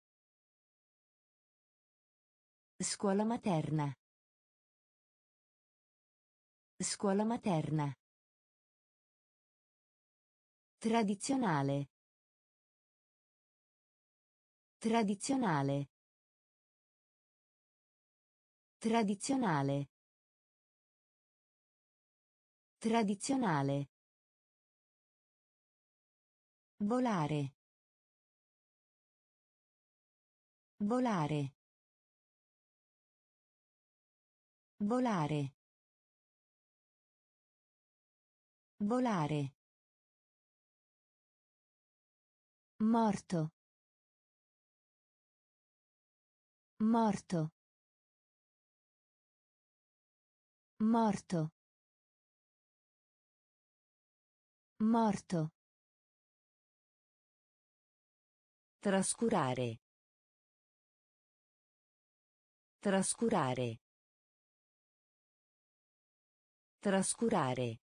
Scuola materna. Scuola materna. Tradizionale. Tradizionale. Tradizionale. Tradizionale. Volare. Volare. Volare. Volare. Morto. Morto. Morto. Morto. Trascurare. Trascurare. Trascurare.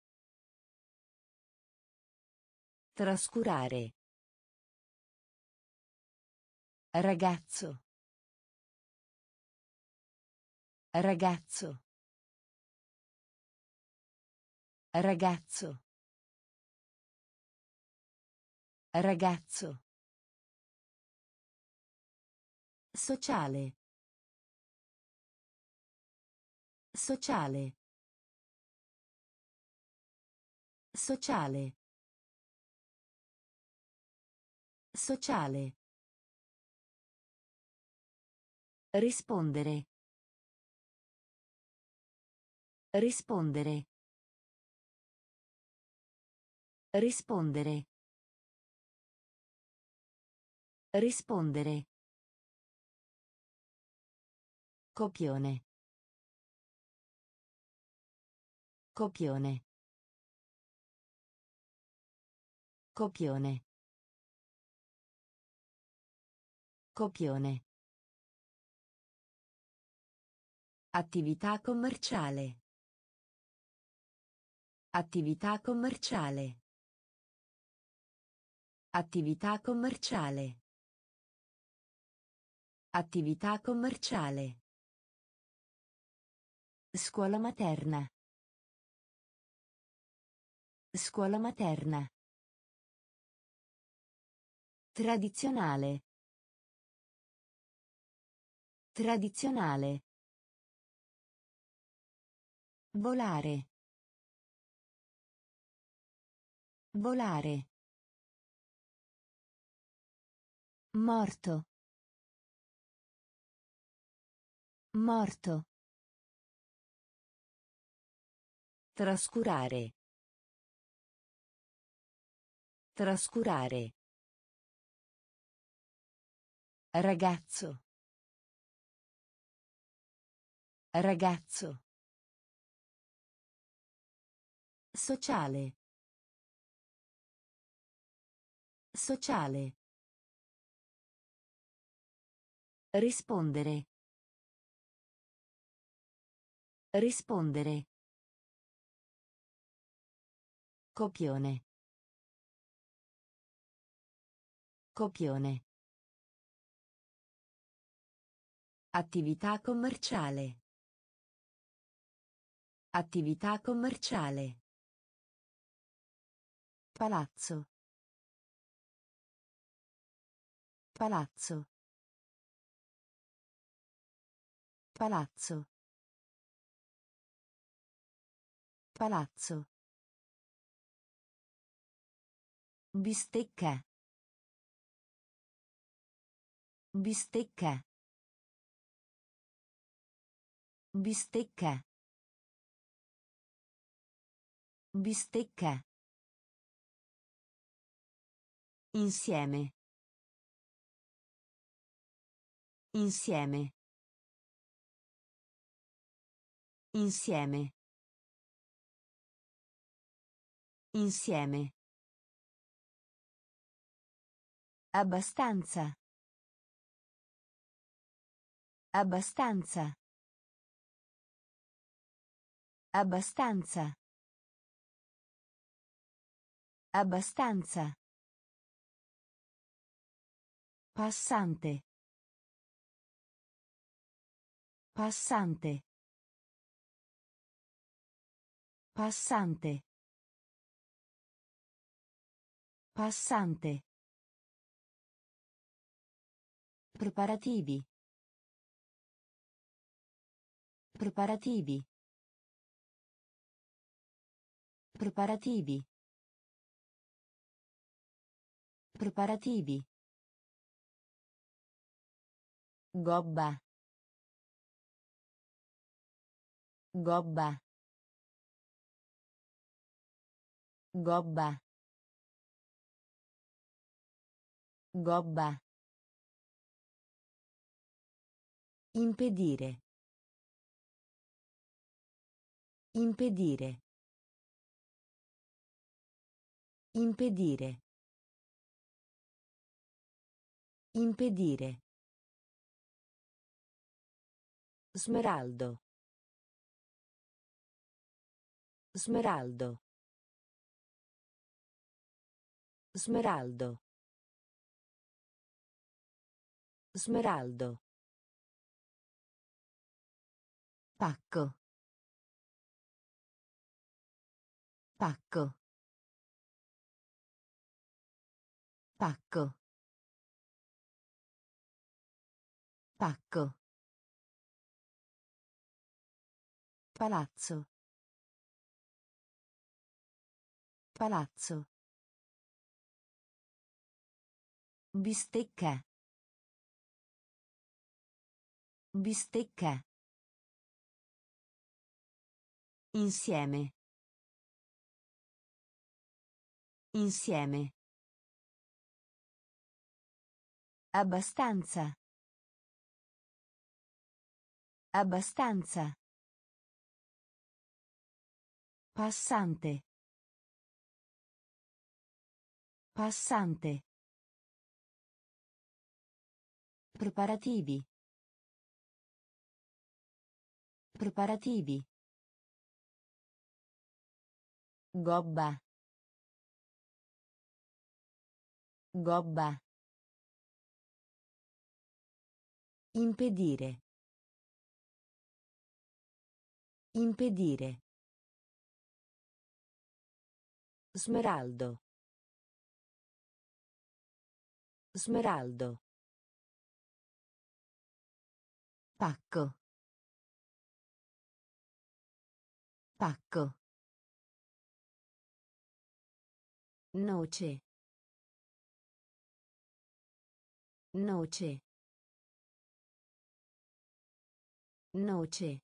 Trascurare. Ragazzo. Ragazzo. Ragazzo. Ragazzo. Sociale. Sociale. Sociale. Sociale. Rispondere. Rispondere. Rispondere. Rispondere. Copione. Copione. Copione. Copione. Attività commerciale. Attività commerciale. Attività commerciale. Attività commerciale. Scuola materna. Scuola materna. Tradizionale. Tradizionale. Volare. Volare. Morto. Morto. Trascurare. Trascurare. Ragazzo. Ragazzo. Sociale. Sociale. Rispondere. Rispondere. Copione. Copione. Attività commerciale. Attività commerciale. Palazzo. Palazzo. Palazzo. Palazzo. Bistecca. Bistecca. Bistecca. Bistecca. Insieme. Insieme. Insieme. Insieme. Abbastanza. Abbastanza. Abbastanza. Abbastanza. Passante. Passante. Passante. Passante. Preparativi. Preparativi. Preparativi. Preparativi. Gobba. Gobba. Gobba. Gobba. Impedire. Impedire. Impedire. Impedire. Smeraldo. Smeraldo. Smeraldo. Smeraldo. Pacco. Pacco. Pacco. Pacco. Palazzo. Palazzo. Bistecca. Bistecca. Insieme. Insieme. Abbastanza. Abbastanza. Passante. Passante. Preparativi. Preparativi. Gobba. Gobba. Impedire. Impedire. Smeraldo. Smeraldo. Pacco. Pacco. Noce. Noce. Noce.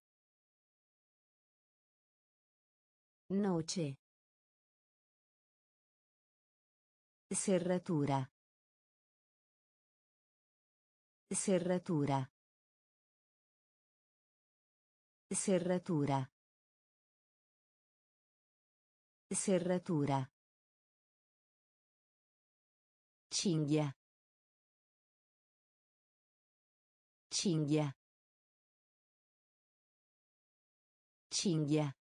Noce. Serratura. Serratura. Serratura. Serratura. Cinghia. Cinghia. Cinghia.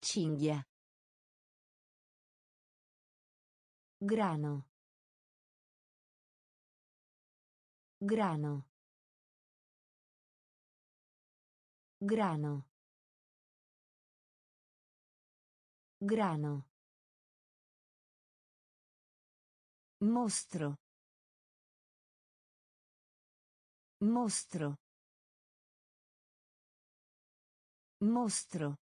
Cinghia. Grano. Grano. Grano. Grano. Mostro. Mostro. Mostro.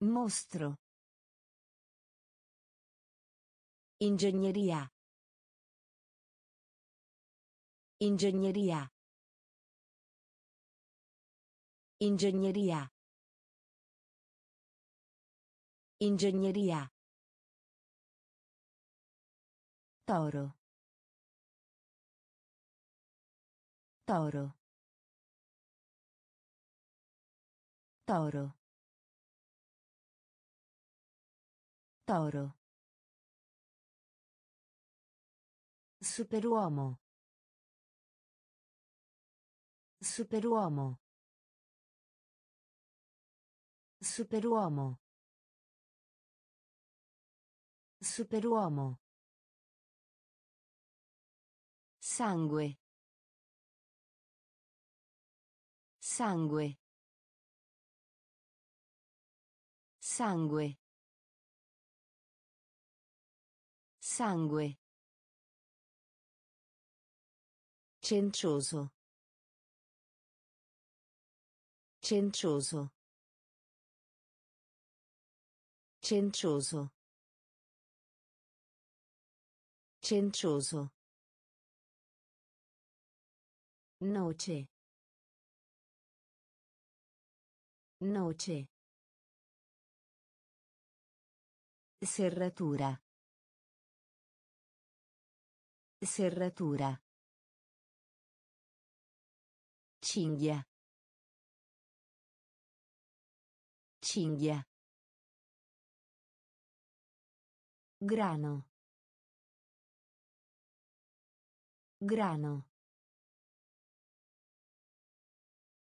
Mostro. Ingegneria. Ingegneria. Ingegneria. Ingegneria. Toro. Toro. Toro. Toro. Superuomo. Superuomo. Superuomo. Superuomo. Sangue. Sangue. Sangue. Sangue. Cencioso. Cencioso. Cencioso. Cencioso. Noce. Noce. Serratura. Serratura. Cinghia. Cinghia. Grano. Grano.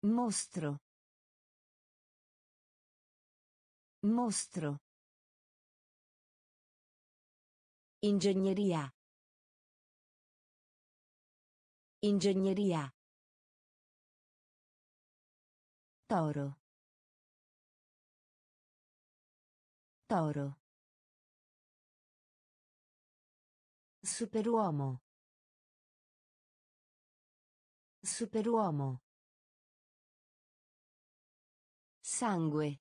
Mostro. Mostro. Ingegneria. Ingegneria. Toro. Toro. Superuomo. Superuomo. Sangue.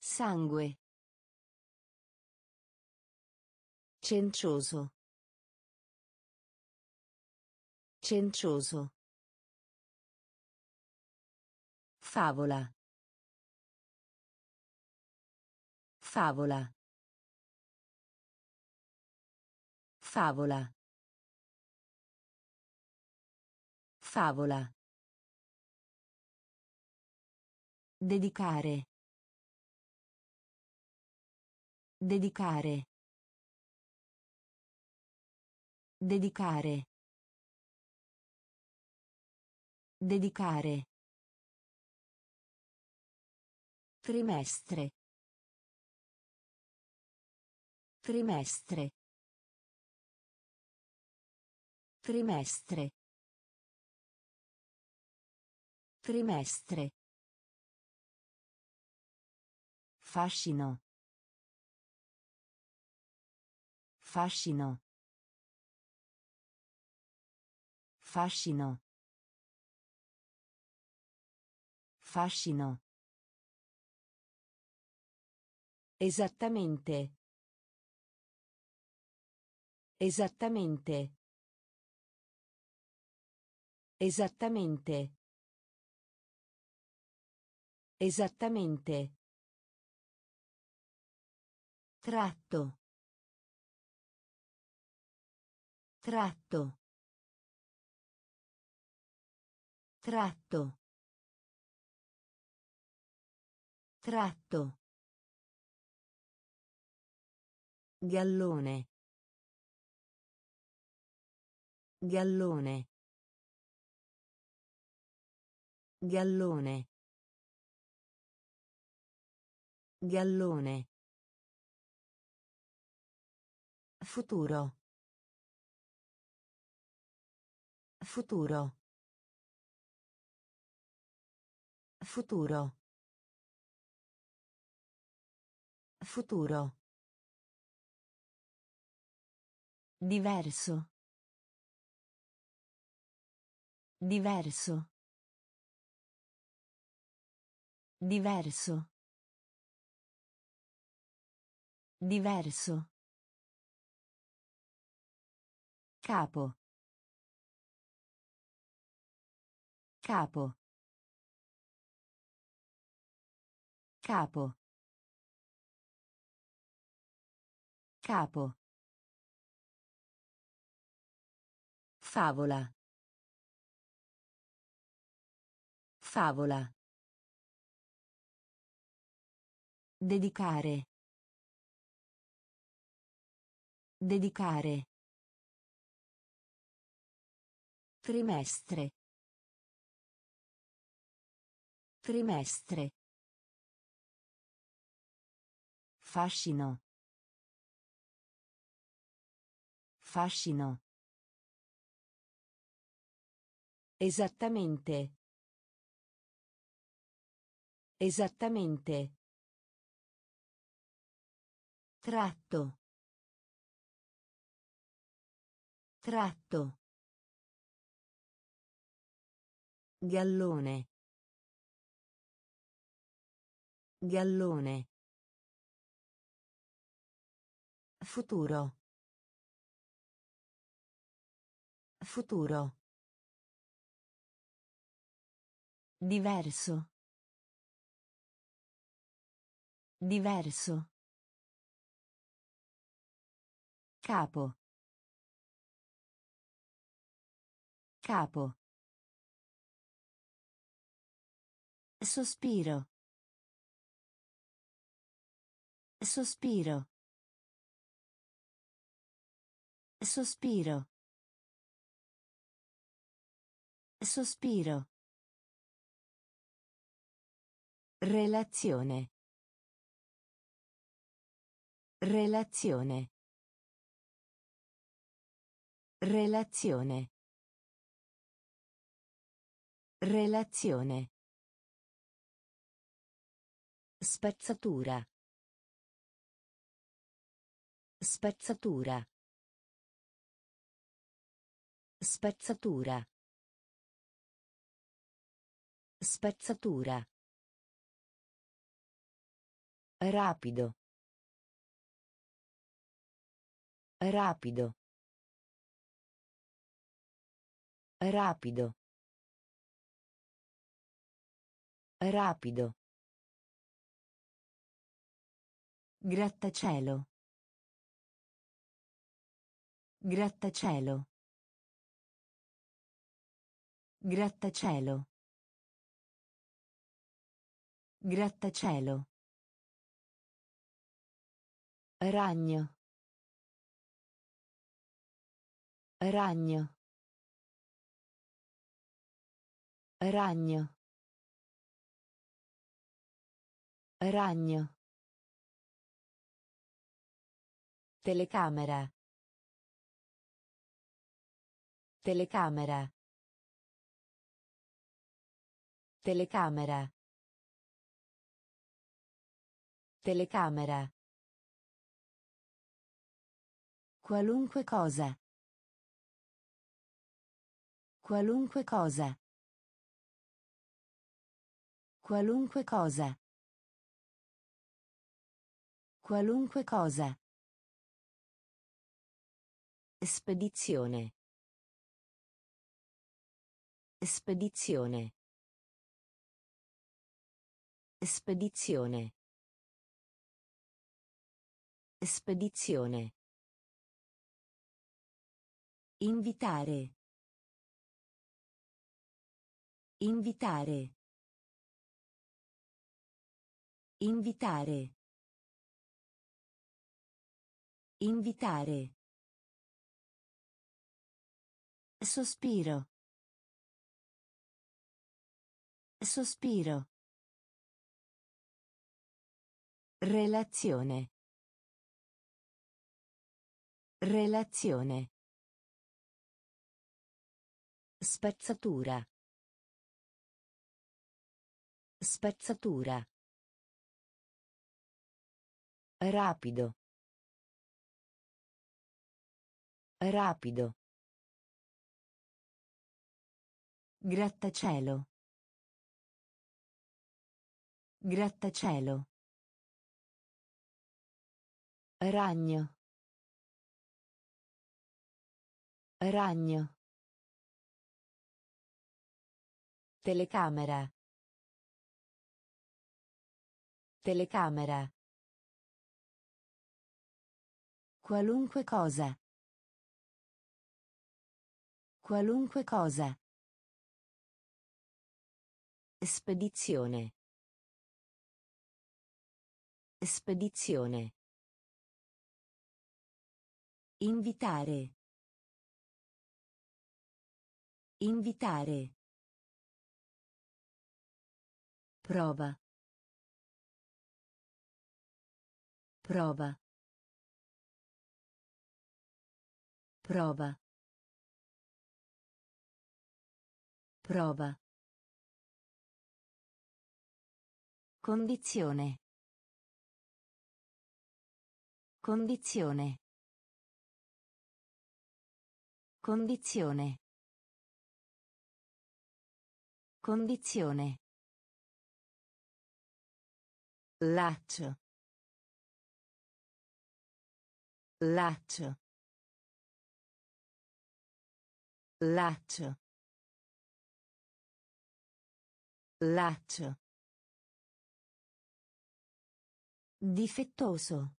Sangue. Cencioso. Cencioso. Favola. Favola. Favola. Favola. Dedicare. Dedicare. Dedicare. Dedicare. Trimestre. Trimestre. Trimestre. Trimestre. Fascino. Fascino. Fascino. Fascino. Esattamente. Esattamente. Esattamente. Esattamente. Tratto. Tratto. Tratto. Tratto. Gallone. Gallone. Gallone. Gallone. Futuro. Futuro. Futuro. Futuro. Diverso. Diverso. Diverso. Diverso. Capo. Capo. Capo. Capo. Favola. Favola. Dedicare. Dedicare. Trimestre. Trimestre. Fascino. Fascino. Esattamente. Esattamente. Tratto. Tratto. Gallone. Gallone. Futuro. Futuro. Diverso. Diverso. Capo. Capo. Sospiro. Sospiro. Sospiro. Sospiro. Relazione. Relazione. Relazione. Relazione. Spezzatura. Spezzatura. Spezzatura. Spezzatura. Rapido. Rapido. Rapido. Rapido. Grattacielo. Grattacielo. Grattacielo. Grattacielo. Ragno. Ragno. Ragno. Ragno. Telecamera. Telecamera. Telecamera. Telecamera. Qualunque cosa. Qualunque cosa. Qualunque cosa. Qualunque cosa. Spedizione. Spedizione. Spedizione. Spedizione. Invitare. Invitare. Invitare. Invitare. Sospiro. Sospiro. Relazione. Relazione. Spezzatura. Spezzatura. Rapido. Rapido. Grattacielo. Grattacielo. Ragno. Ragno. Telecamera. Telecamera. Qualunque cosa. Qualunque cosa. Spedizione. Spedizione. Invitare. Invitare. Prova. Prova. Prova. Prova. Condizione. Condizione. Condizione. Condizione. Laccio. Laccio. Laccio. Laccio. Difettoso.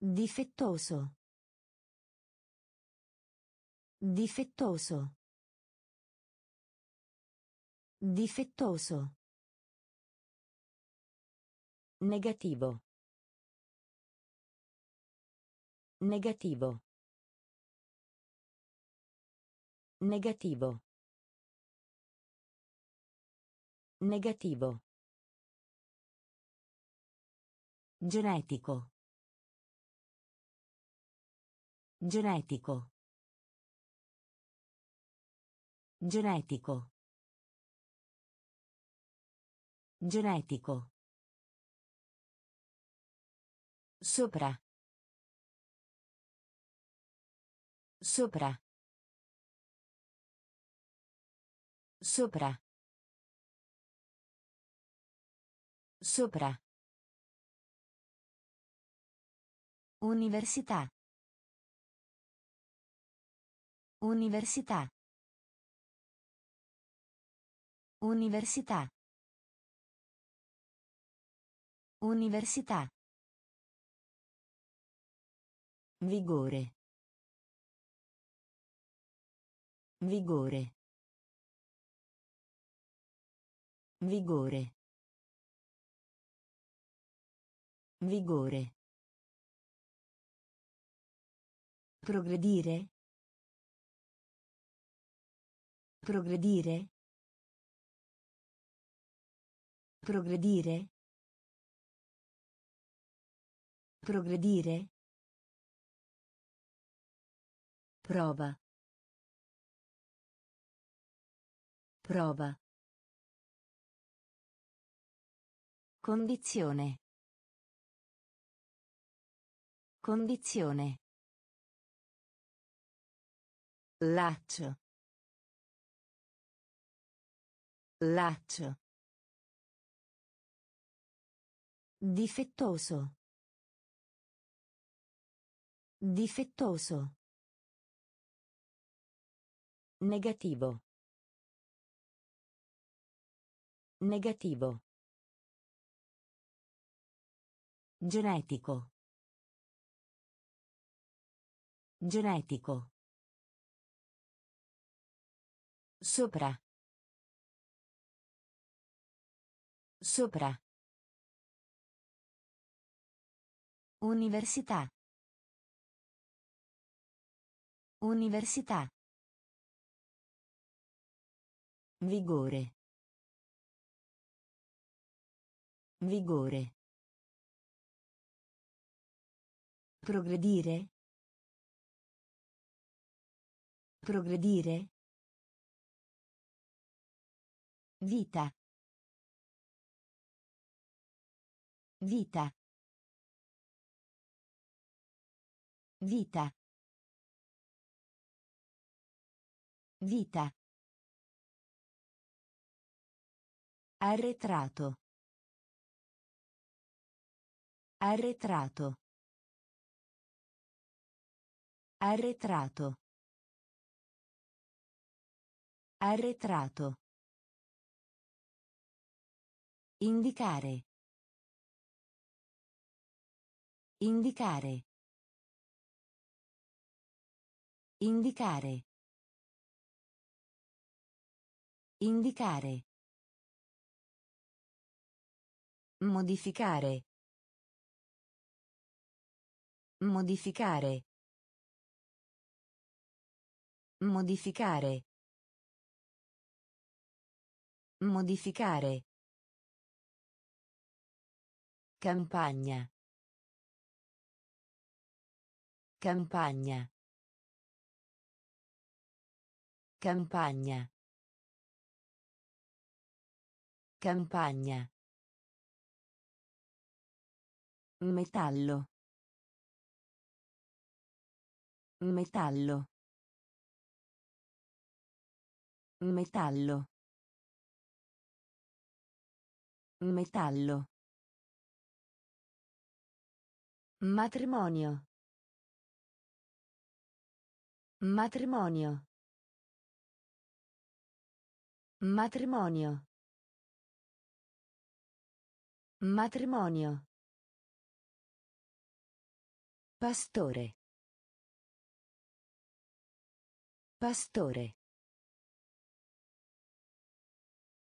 Difettoso. Difettoso. Difettoso. Negativo. Negativo. Negativo. Negativo. Genetico. Genetico. Genetico. Genetico. Sopra. Sopra. Sopra. Sopra. Università. Università. Università. Università. Vigore. Vigore. Vigore. Vigore. Progredire. Progredire. Progredire. Progredire. Prova. Prova. Condizione. Condizione. Laccio. Laccio. Difettoso. Difettoso. Negativo. Negativo. Genetico. Genetico. Sopra. Sopra. Università. Università. Vigore. Vigore. Progredire. Progredire. Vita. Vita. Vita. Vita. Arretrato. Arretrato. Arretrato. Arretrato. Indicare. Indicare. Indicare. Indicare. Modificare. Modificare. Modificare. Modificare. Campagna. Campagna. Campagna. Campagna. Metallo. Metallo. Metallo. Metallo. Matrimonio. Matrimonio. Matrimonio. Matrimonio. Pastore. Pastore.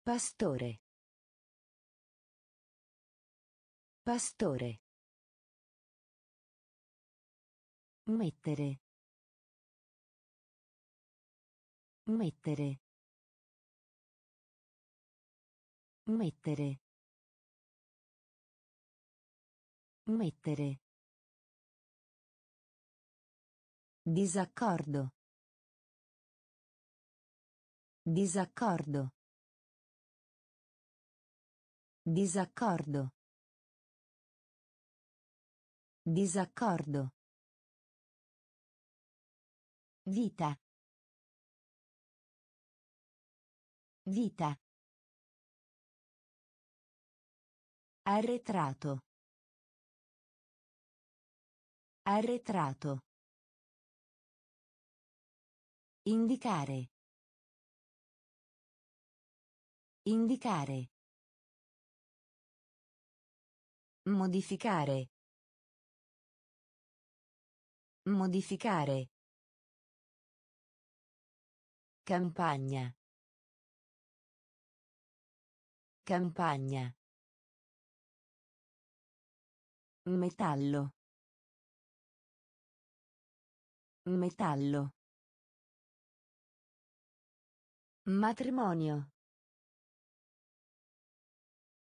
Pastore. Pastore. Mettere. Mettere. Mettere. Mettere. Disaccordo. Disaccordo. Disaccordo. Disaccordo. Vita. Vita. Arretrato. Arretrato. Indicare. Indicare. Modificare. Modificare. Campagna. Campagna. Metallo. Metallo. Matrimonio.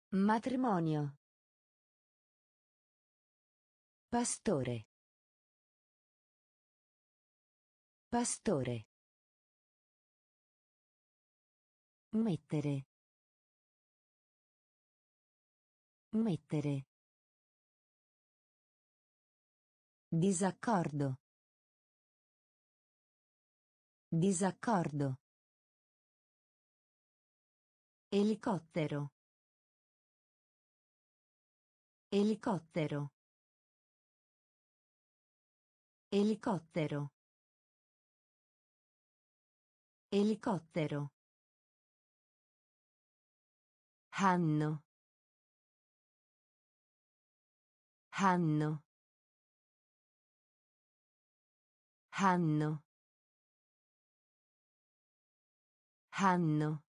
Matrimonio. Pastore. Pastore. Mettere. Mettere. Disaccordo. Disaccordo. Elicottero. Elicottero. Elicottero. Elicottero. Hanno. Hanno. Hanno. Hanno.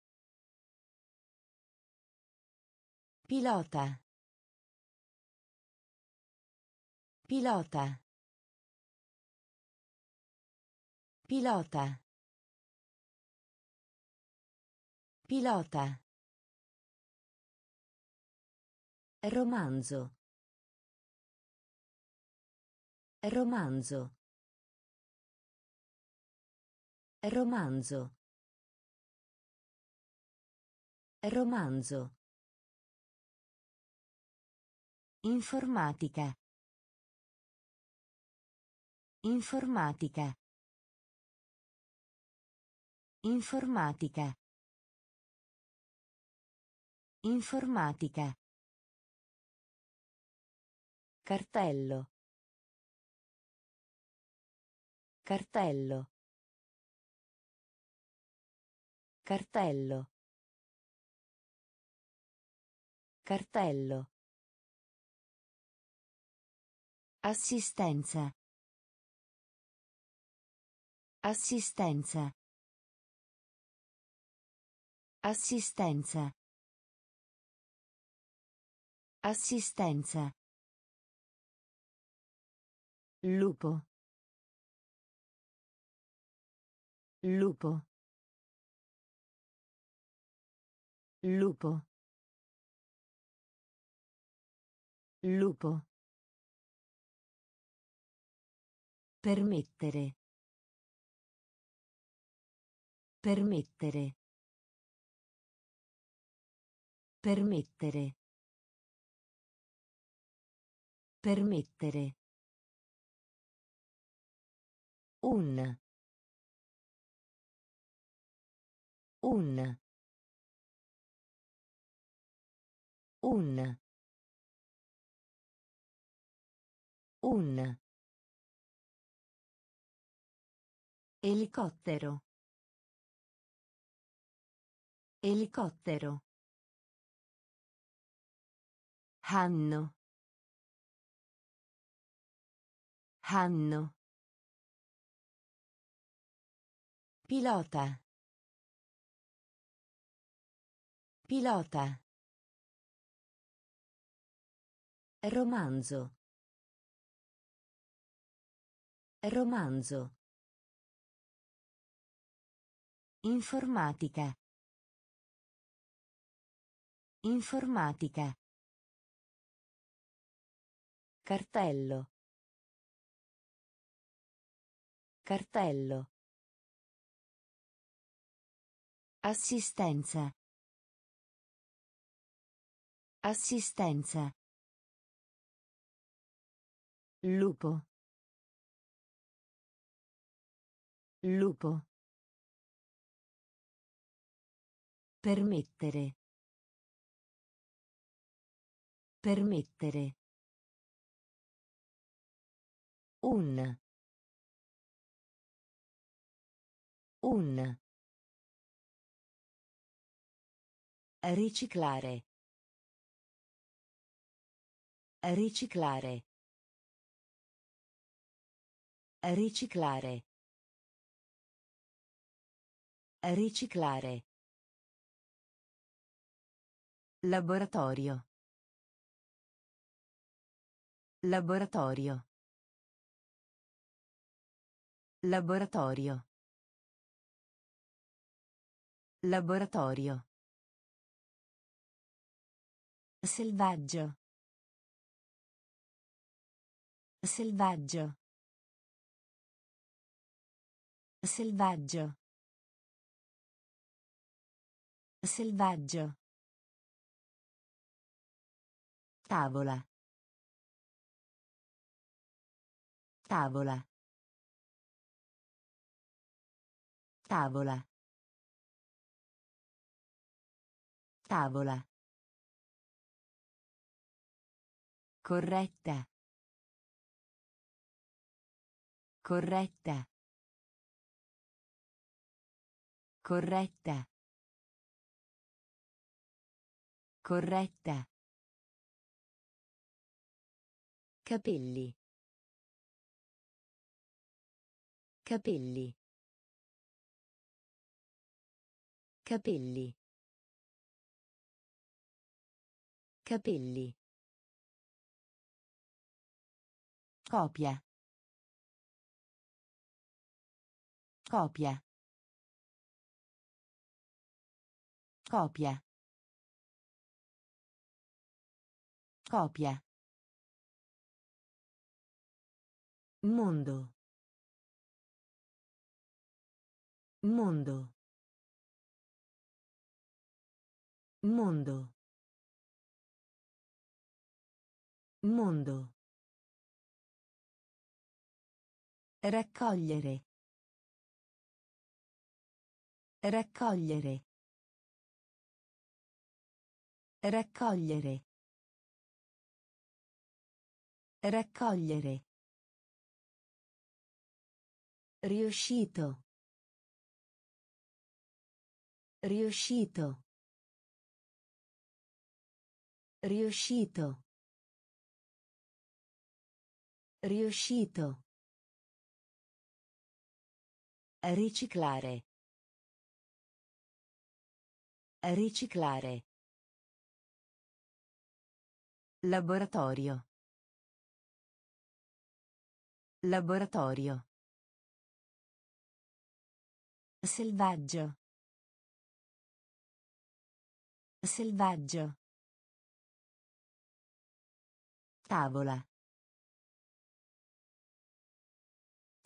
Pilota. Pilota. Pilota. Pilota. Romanzo. Romanzo. Romanzo. Romanzo. Informatica. Informatica. Informatica. Informatica. Cartello. Cartello. Cartello. Cartello. Assistenza. Assistenza. Assistenza. Assistenza. Lupo. Lupo. Lupo. Lupo. Permettere. Permettere. Permettere. Permettere. Un. Un. Un. Un. Elicottero. Elicottero. Hanno. Hanno. Pilota. Pilota. Romanzo. Romanzo. Informatica. Informatica. Cartello. Cartello. Assistenza. Assistenza. Lupo. Lupo. Permettere. Permettere. Un. Un. Riciclare. Riciclare. Riciclare. Riciclare. Laboratorio. Laboratorio. Laboratorio. Laboratorio. Selvaggio. Selvaggio. Selvaggio. Selvaggio. Tavola. Tavola. Tavola. Tavola. Corretta. Corretta. Corretta. Corretta. Capelli. Capelli. Capelli. Capelli. Copia. Copia. Copia. Copia. Mondo. Mondo. Mondo. Mondo. Raccogliere. Raccogliere. Raccogliere. Raccogliere. Riuscito. Riuscito. Riuscito. Riuscito. Riciclare. Riciclare. Laboratorio. Laboratorio. Selvaggio. Selvaggio. Tavola.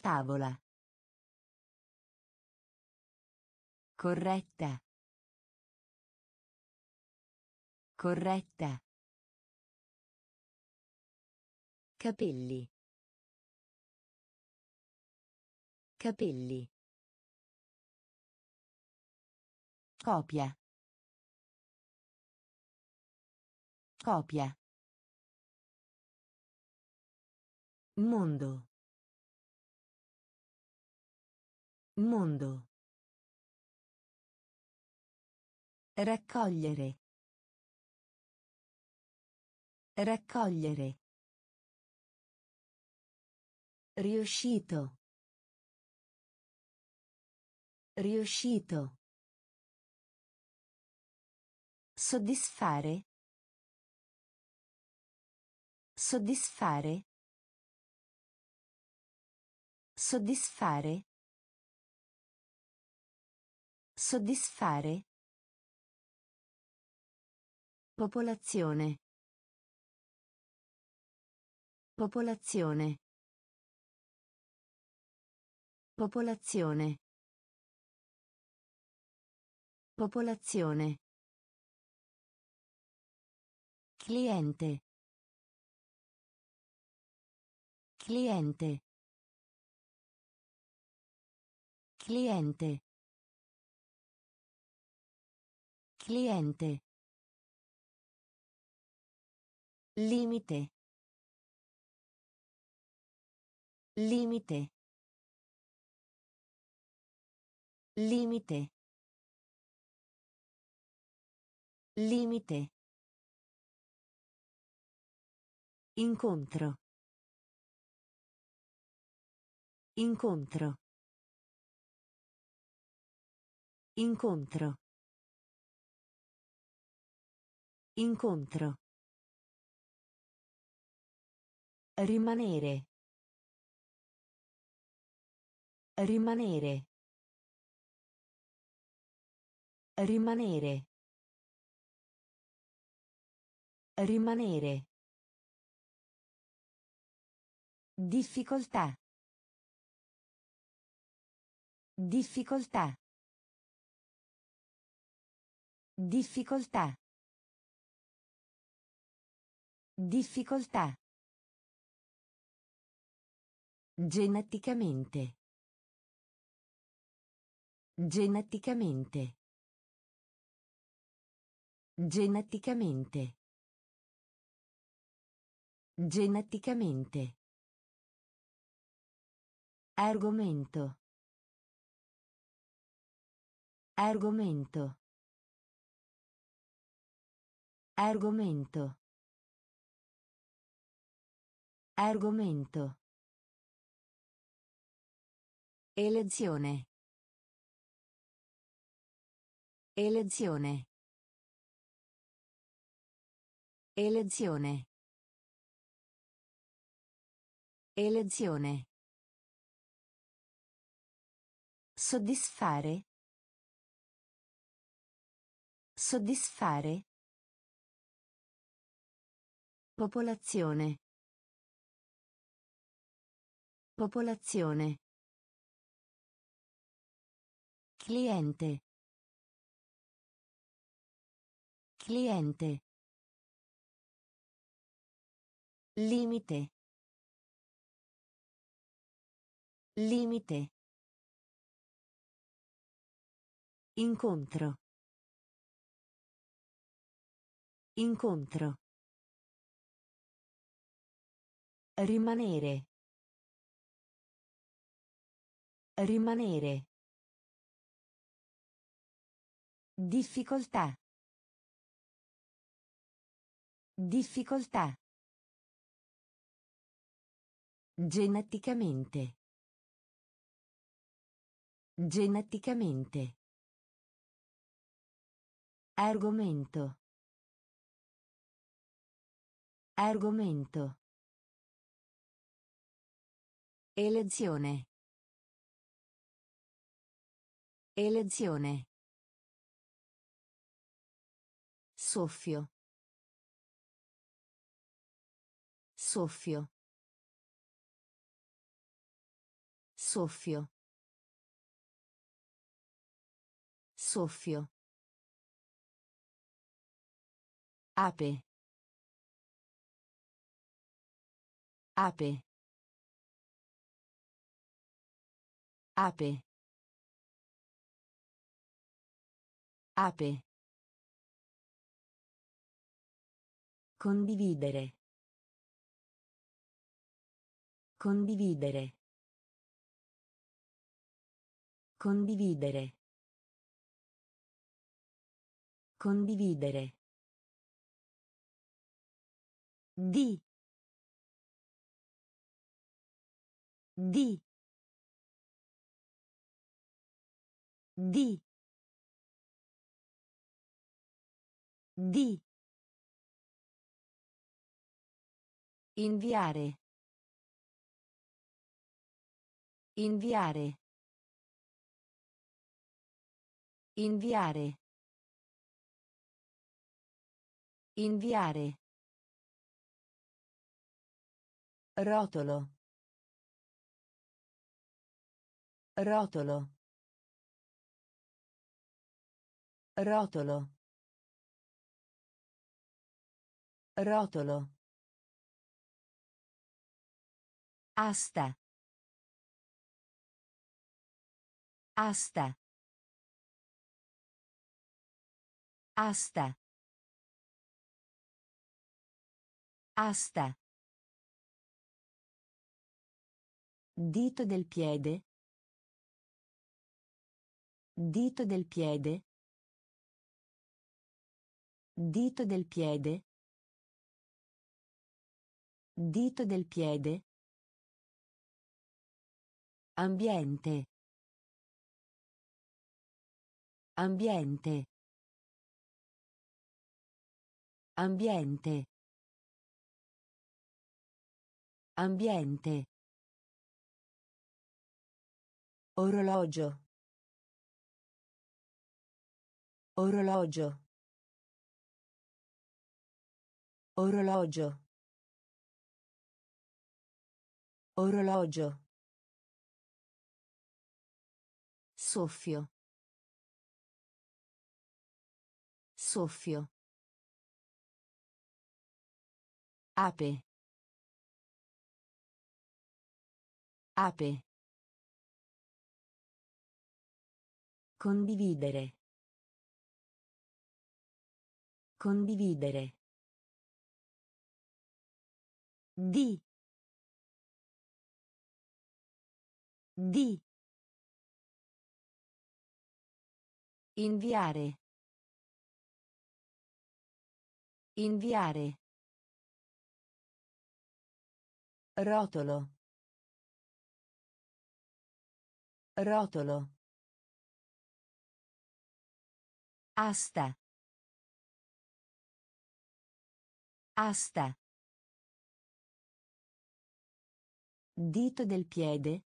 Tavola. Corretta. Corretta. Capelli. Capelli. Copia. Copia. Mondo. Mondo. Raccogliere. Raccogliere. Riuscito. Riuscito. Soddisfare. Soddisfare. Soddisfare. Soddisfare. Popolazione. Popolazione. Popolazione. Popolazione. Cliente. Cliente. Cliente. Cliente. Limite. Limite. Limite. Limite. Incontro. Incontro. Incontro. Incontro. Rimanere. Rimanere. Rimanere. Rimanere. Difficoltà. Difficoltà. Difficoltà. Difficoltà. Geneticamente. Geneticamente. Geneticamente. Geneticamente. Argomento. Argomento. Argomento. Argomento. Elezione. Elezione. Elezione. Elezione. Soddisfare. Soddisfare. Popolazione. Popolazione. Cliente. Cliente. Limite. Limite. Incontro. Incontro. Rimanere. Rimanere. Difficoltà. Difficoltà. Geneticamente. Geneticamente. Argomento. Argomento. Elezione. Elezione. Soffio. Soffio. Soffio. Soffio. Ape. Ape. Ape. Ape. Condividere. Condividere. Condividere. Condividere. Di. Di. Di. Di. Inviare. Inviare. Inviare. Inviare. Rotolo. Rotolo. Rotolo. Rotolo. Asta. Asta. Asta. Asta. Dito del piede. Dito del piede. Dito del piede. Dito del piede. Ambiente. Ambiente. Ambiente. Ambiente. Orologio. Orologio. Orologio. Orologio. Soffio. Soffio. Ape. Ape. Condividere. Condividere. Di. Di. Inviare. Inviare. Rotolo. Rotolo. Asta. Asta. Dito del piede.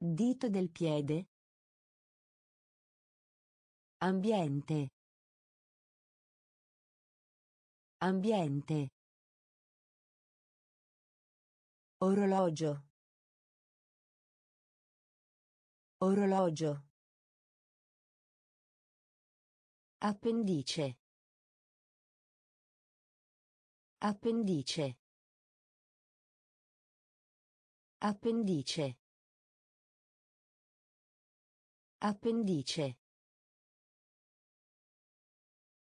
Dito del piede. Ambiente. Ambiente. Orologio. Orologio. Appendice. Appendice. Appendice. Appendice.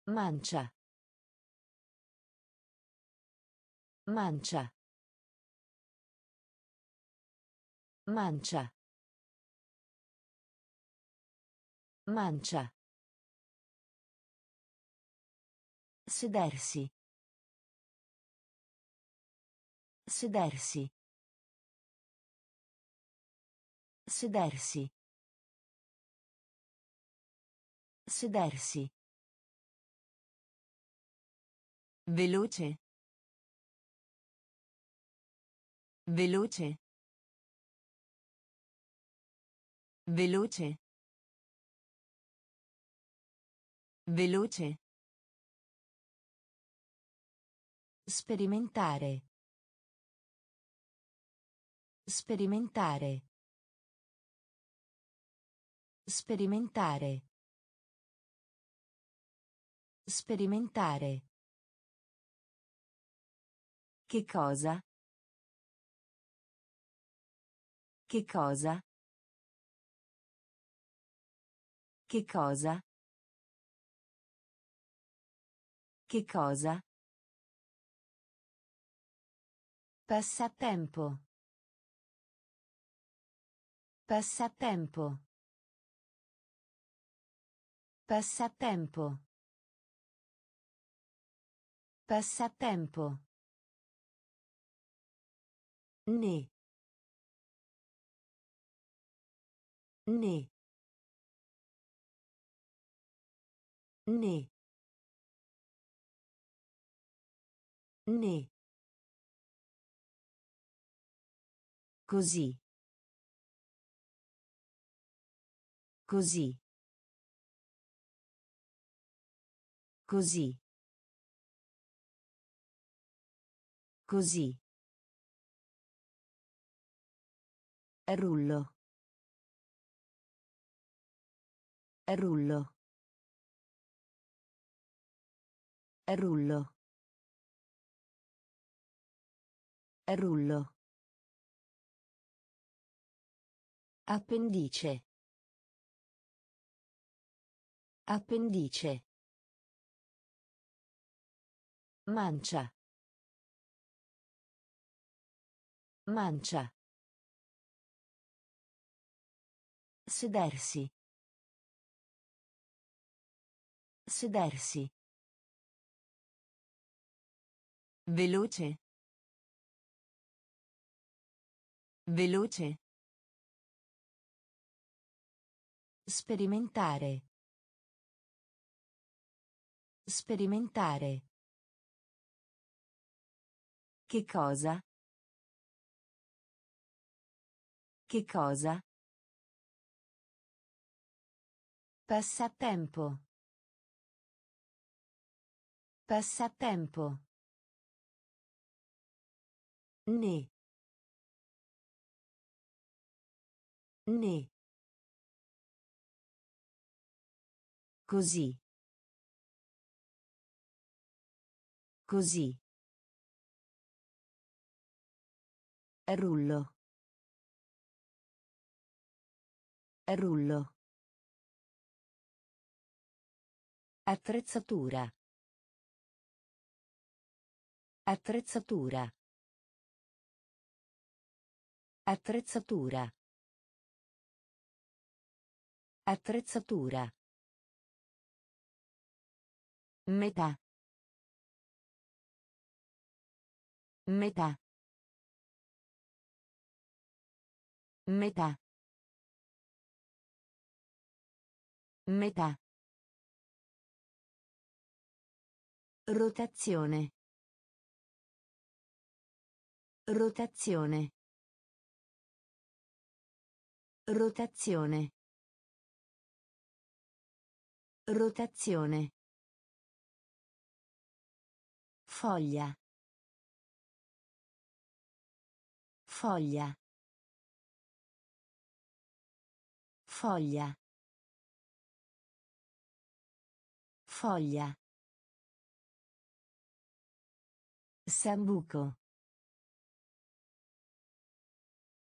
Mancia. Mancia. Mancia. Mancia. Sedersi. Sedersi. Sedersi. Sedersi. Veloce. Veloce. Veloce. Veloce. Sperimentare. Sperimentare. Sperimentare. Sperimentare. Che cosa? Che cosa? Che cosa? Che cosa? Passatempo. Passatempo. Passatempo. Passatempo. Né. Né. Né. Né. Così. Così. Così. Così. Rullo. Rullo. Rullo. Rullo. Appendice. Appendice. Mancia. Mancia. Sedersi. Sedersi. Veloce. Veloce. Sperimentare. Sperimentare. Che cosa? Che cosa? Passatempo. Passatempo. Ne. Ne. Così. Così. Rullo. Rullo. Attrezzatura. Attrezzatura. Attrezzatura. Attrezzatura. Metà. Metà. Metà. Metà. Rotazione. Rotazione. Rotazione. Rotazione. Foglia. Foglia. Foglia. Foglia. Sambuco.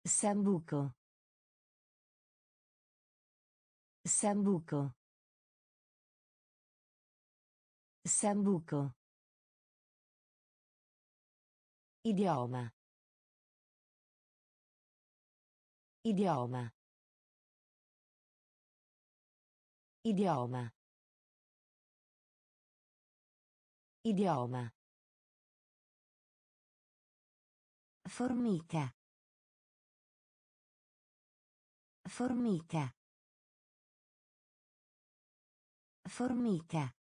Sambuco. Sambuco. Sambuco. Idioma. Idioma. Idioma. Idioma. Formica. Formica. Formica.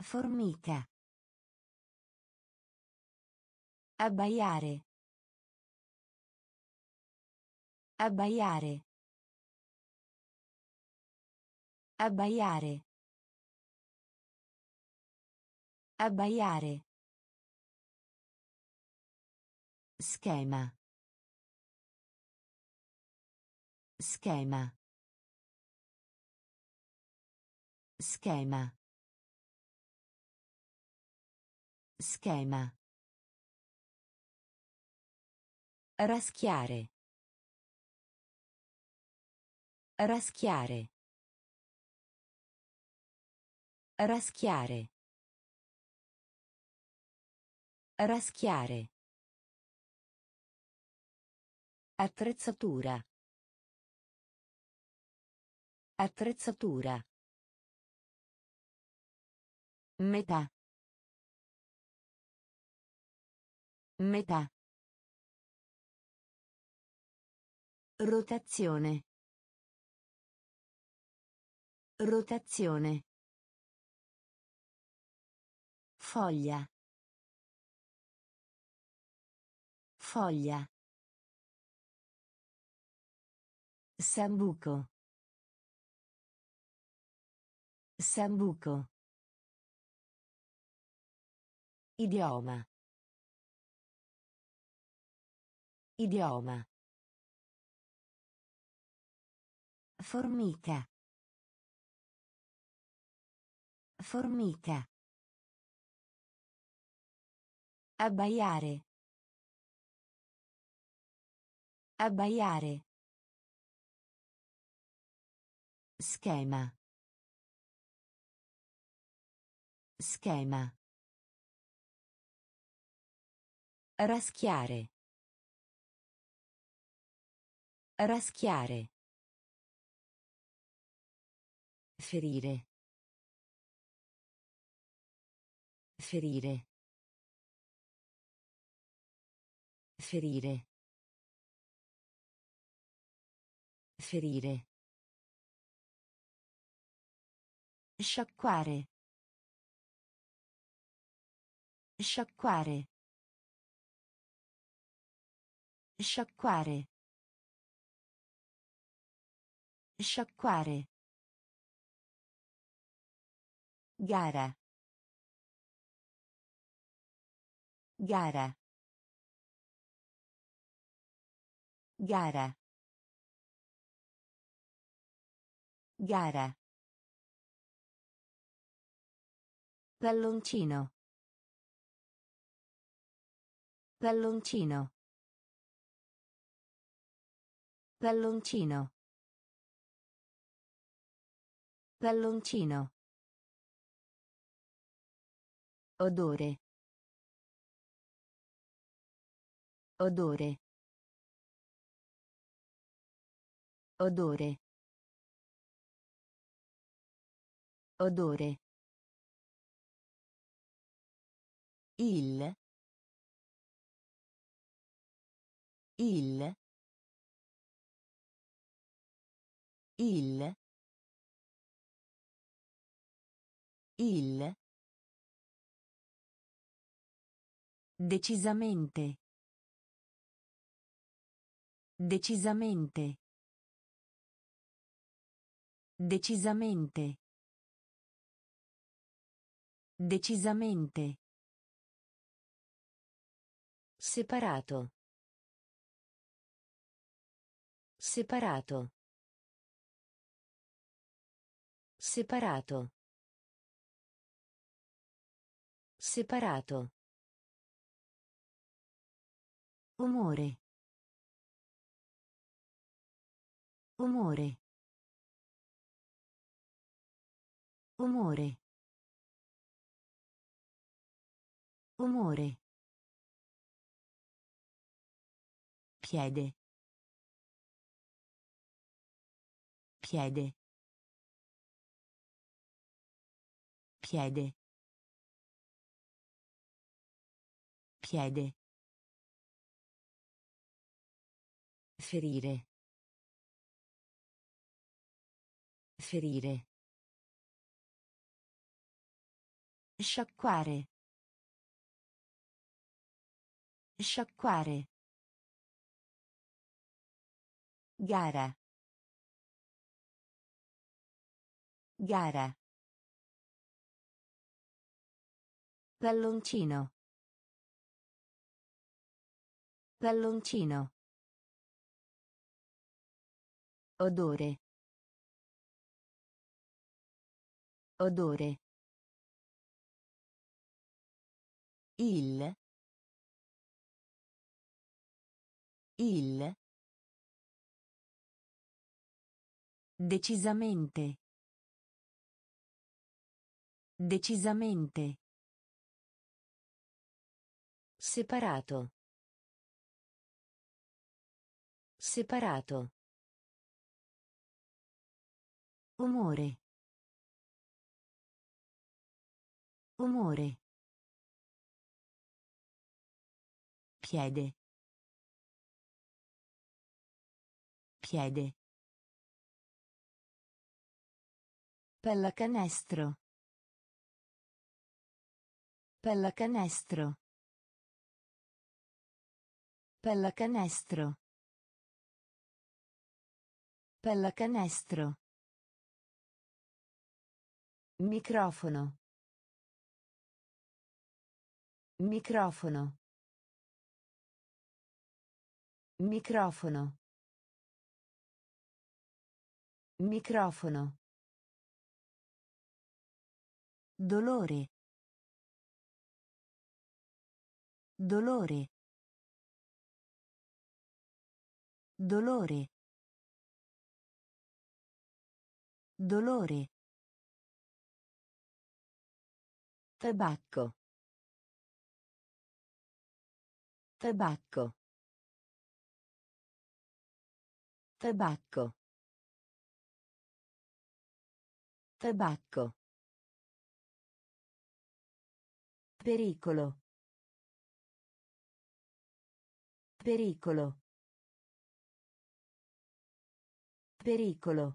Formica. Abbaiare. Abbaiare. Abbaiare. Abbaiare. Schema. Schema. Schema. Schema. Raschiare. Raschiare. Raschiare. Raschiare. Attrezzatura. Attrezzatura. Metà. Metà. Rotazione. Rotazione. Foglia. Foglia. Sambuco. Sambuco. Idioma. Idioma. Formica. Formica. Abbaiare. Abbaiare. Schema. Schema. Raschiare. Raschiare. Ferire. Ferire. Ferire. Ferire. Sciacquare. Sciacquare. Sciacquare. Sciacquare. Gara. Gara. Gara. Gara. Palloncino. Palloncino. Palloncino. Palloncino. Odore. Odore. Odore. Odore. Il. Il. Il. Il. Decisamente. Decisamente. Decisamente. Decisamente. Separato. Separato. Separato. Separato. Umore. Umore. Umore. Umore. Piede. Piede. Piede. Piede. Ferire. Ferire. Sciacquare. Sciacquare. Gara. Gara. Palloncino. Palloncino. Odore. Odore. Il. Il. Decisamente. Decisamente. Separato. Separato. Umore. Umore. Piede. Piede. Pallacanestro. Pallacanestro. Pallacanestro. Pallacanestro. Microfono. Microfono. Microfono. Microfono. Dolore. Dolore. Dolore. Dolore. Tabacco. Tabacco. Tabacco. Tabacco. Pericolo. Pericolo. Pericolo.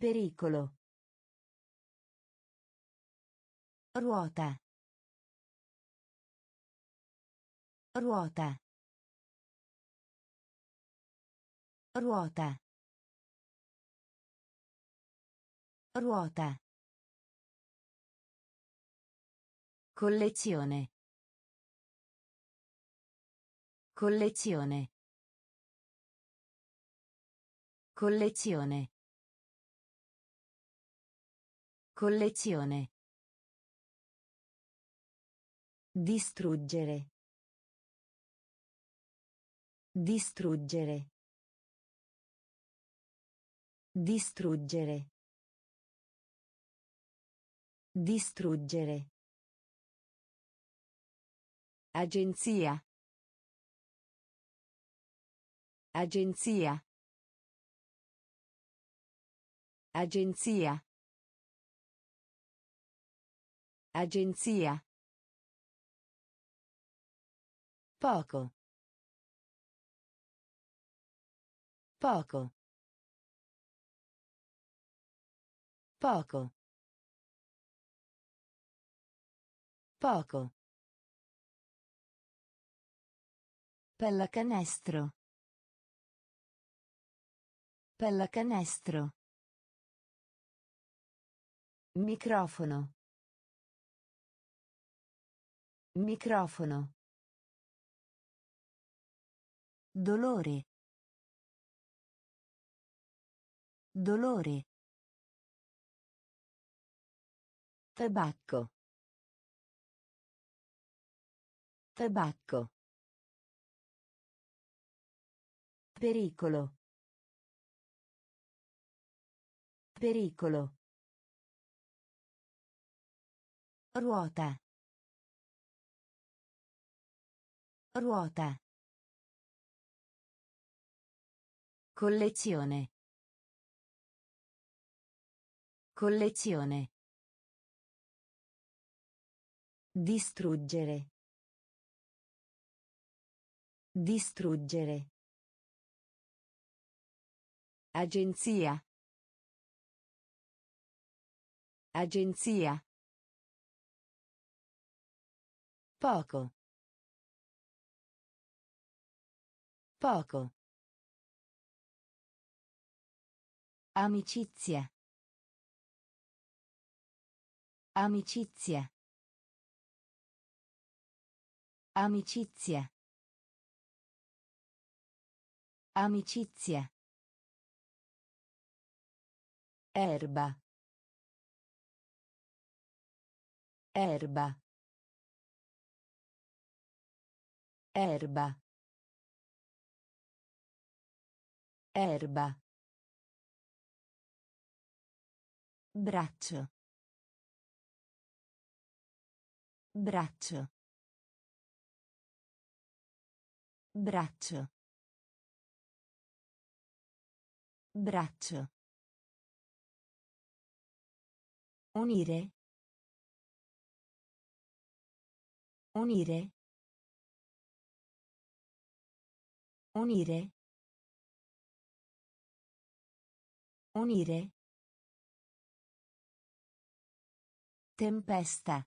Pericolo. Ruota. Ruota. Ruota. Ruota. Collezione. Collezione. Collezione. Collezione. Distruggere. Distruggere. Distruggere. Distruggere. Agenzia. Agenzia. Agenzia. Agenzia. Poco. Poco. Poco. Poco. Pallacanestro. Pallacanestro. Microfono. Microfono. Dolore. Dolore. Tabacco. Tabacco. Pericolo. Pericolo. Ruota. Ruota. Collezione. Collezione. Distruggere. Distruggere. Agenzia. Agenzia. Poco. Poco. Amicizia. Amicizia. Amicizia. Amicizia. Erba. Erba. Erba. Erba. Braccio. Braccio. Braccio. Braccio. Unire. Unire. Unire. Unire. Tempesta.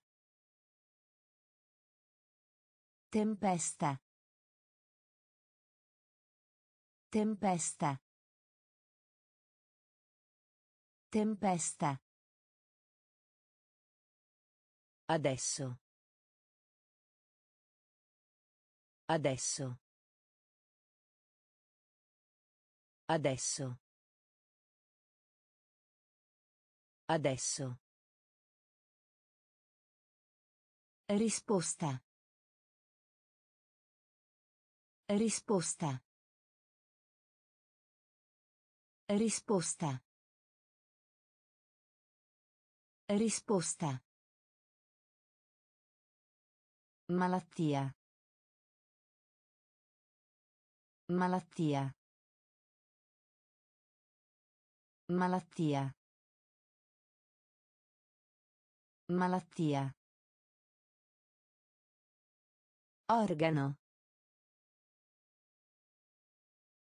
Tempesta. Tempesta. Tempesta. Adesso. Adesso. Adesso. Adesso. Risposta. Risposta. Risposta. Risposta. Malattia. Malattia. Malattia. Malattia. Organo.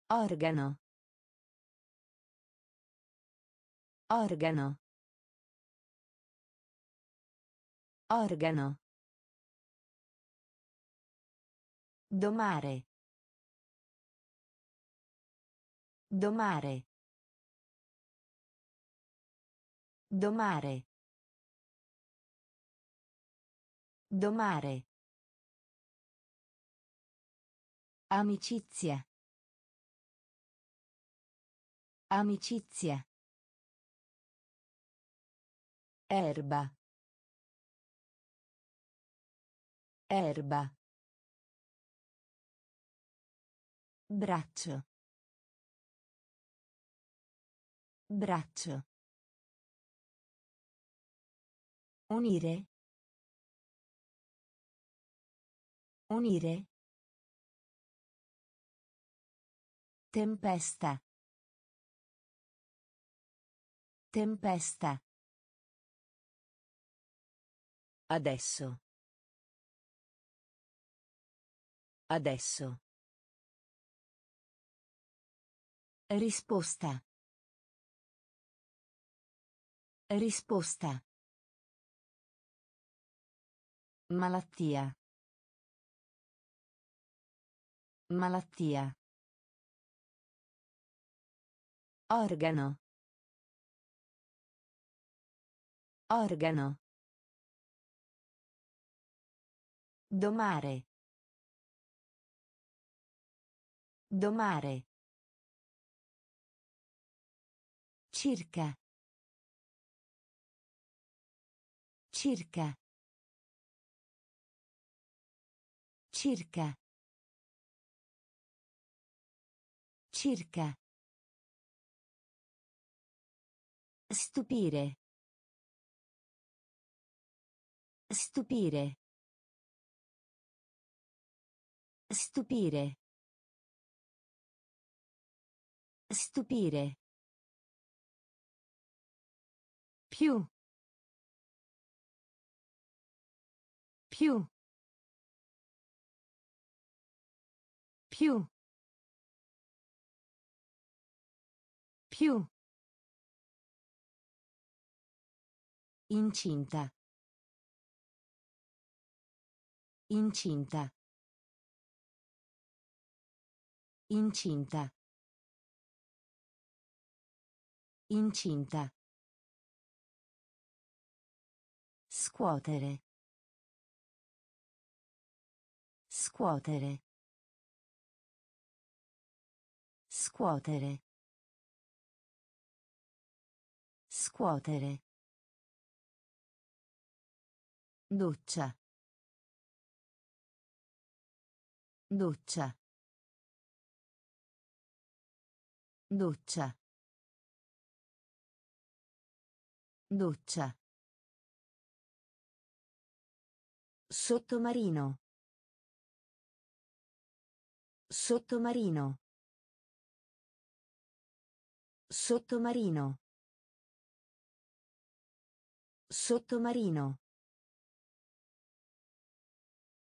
Organo. Organo. Organo. Domare. Domare. Domare. Domare. Amicizia. Amicizia. Erba. Erba. Braccio. Braccio. Unire. Unire. Tempesta. Tempesta. Adesso. Adesso. Risposta. Risposta. Malattia. Malattia. Organo. Organo. Domare. Domare. Circa. Circa. Circa. Circa. Stupire. Stupire. Stupire. Stupire. Più. Più. Più. Più. Incinta. Incinta. Incinta. Incinta. Scuotere. Scuotere. Scuotere. Scuotere. Doccia. Doccia. Doccia. Doccia. Sottomarino. Sottomarino. Sottomarino. Sottomarino.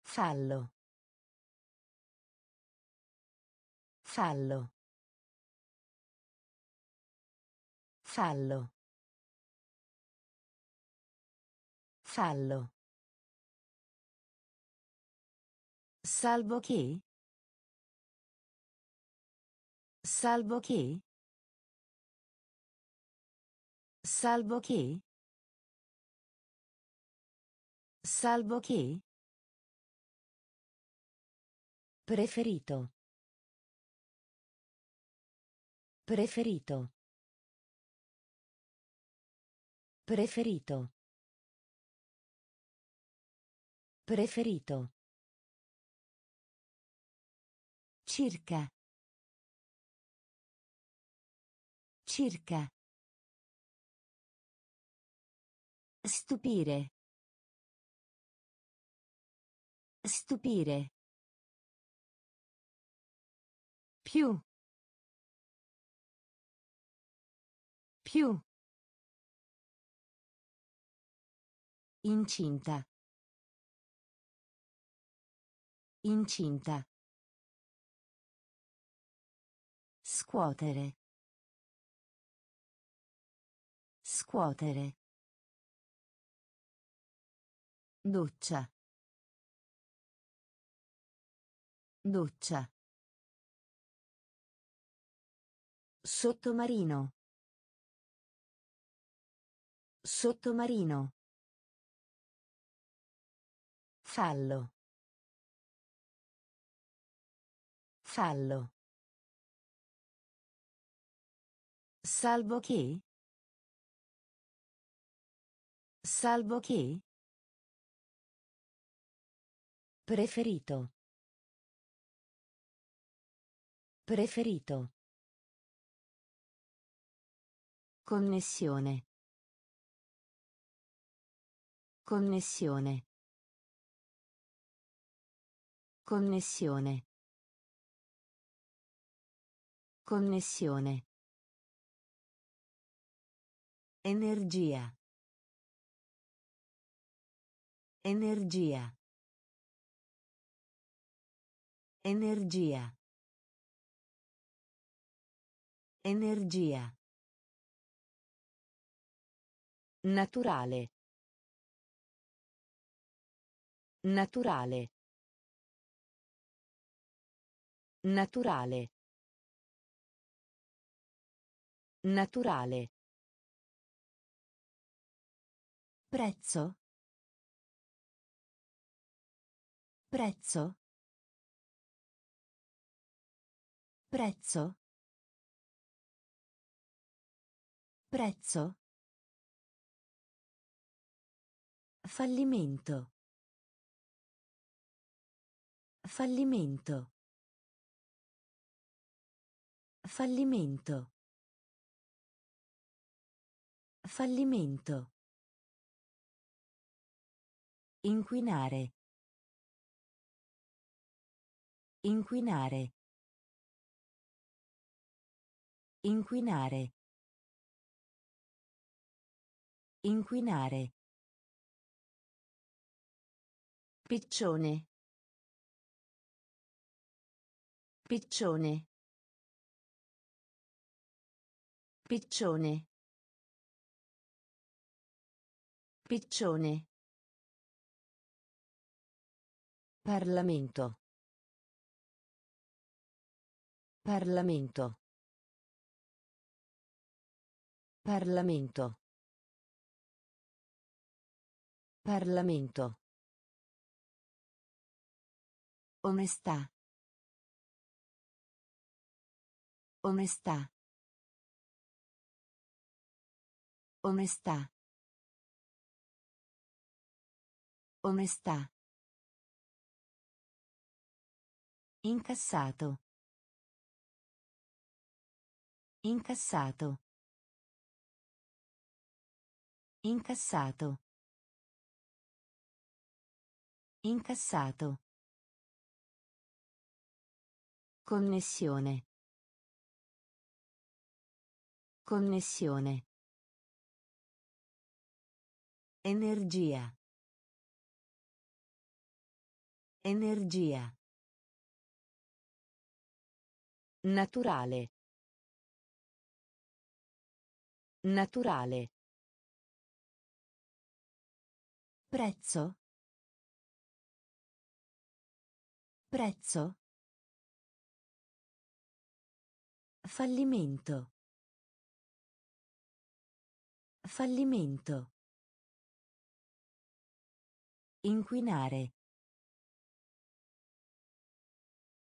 Fallo. Fallo. Fallo. Fallo. Salvo che? Salvo che? Salvo che? Salvo che? Preferito. Preferito. Preferito. Preferito. Circa. Circa. Stupire. Stupire. Più. Più. Incinta. Incinta. Scuotere. Scuotere. Doccia. Doccia. Sottomarino. Sottomarino. Fallo. Fallo. Salvo che? Salvo che? Preferito. Preferito. Connessione. Connessione. Connessione. Connessione. Energia. Energia. Energia. Energia. Naturale. Naturale. Naturale. Naturale. Prezzo. Prezzo. Prezzo. Prezzo. Fallimento. Fallimento. Fallimento. Fallimento. Inquinare. Inquinare. Inquinare. Inquinare. Piccione. Piccione. Piccione. Piccione. Parlamento. Parlamento. Parlamento. Parlamento. Onestà. Onestà. Onestà. Onestà. Incassato. Incassato. Incassato. Incassato. Connessione. Connessione. Energia. Energia. Naturale. Naturale. Prezzo. Prezzo. Fallimento. Fallimento. Inquinare.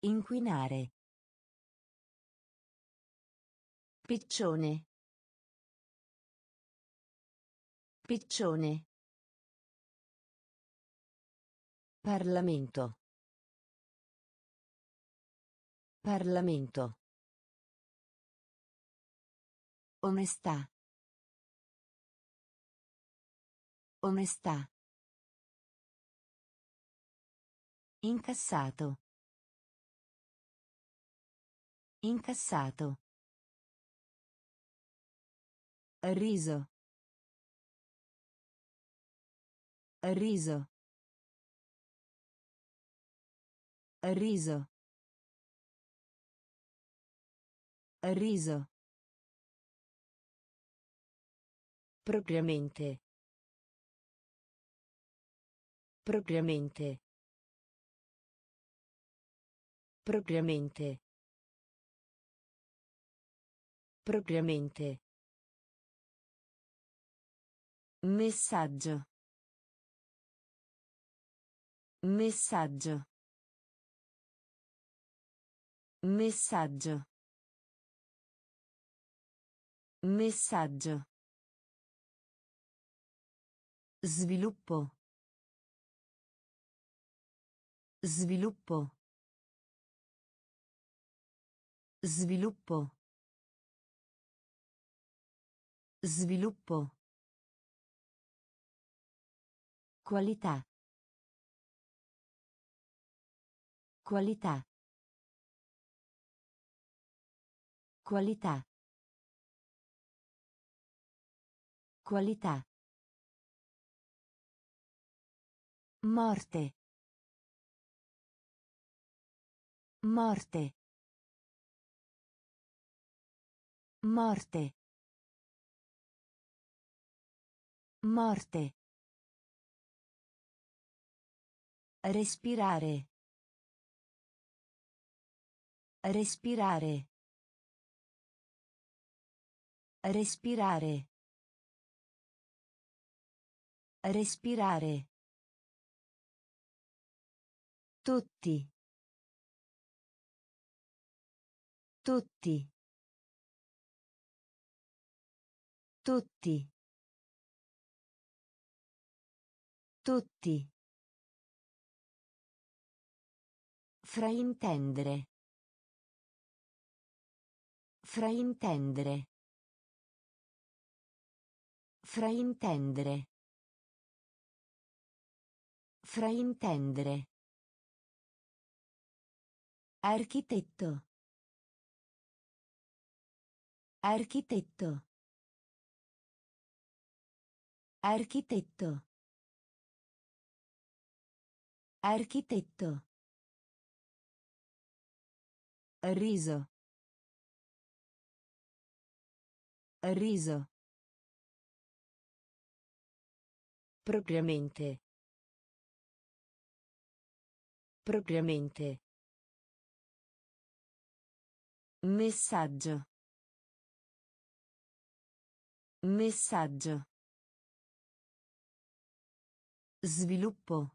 Inquinare. Piccione. Piccione. Parlamento. Parlamento. Onestà. Onestà. Incassato. Incassato. Riso. Riso. Riso. Riso. Propriamente. Propriamente. Propriamente. Propriamente. Messaggio. Messaggio. Messaggio. Messaggio. Sviluppo. Sviluppo. Sviluppo. Sviluppo. Qualità. Qualità. Qualità. Qualità. Morte. Morte. Morte. Morte. Respirare. Respirare. Respirare. Respirare. Tutti. Tutti. Tutti. Tutti. Fraintendere. Fraintendere. Fraintendere. Fraintendere. Architetto. Architetto. Architetto. Architetto. Riso. Riso. Propriamente. Propriamente. Messaggio. Messaggio. Sviluppo.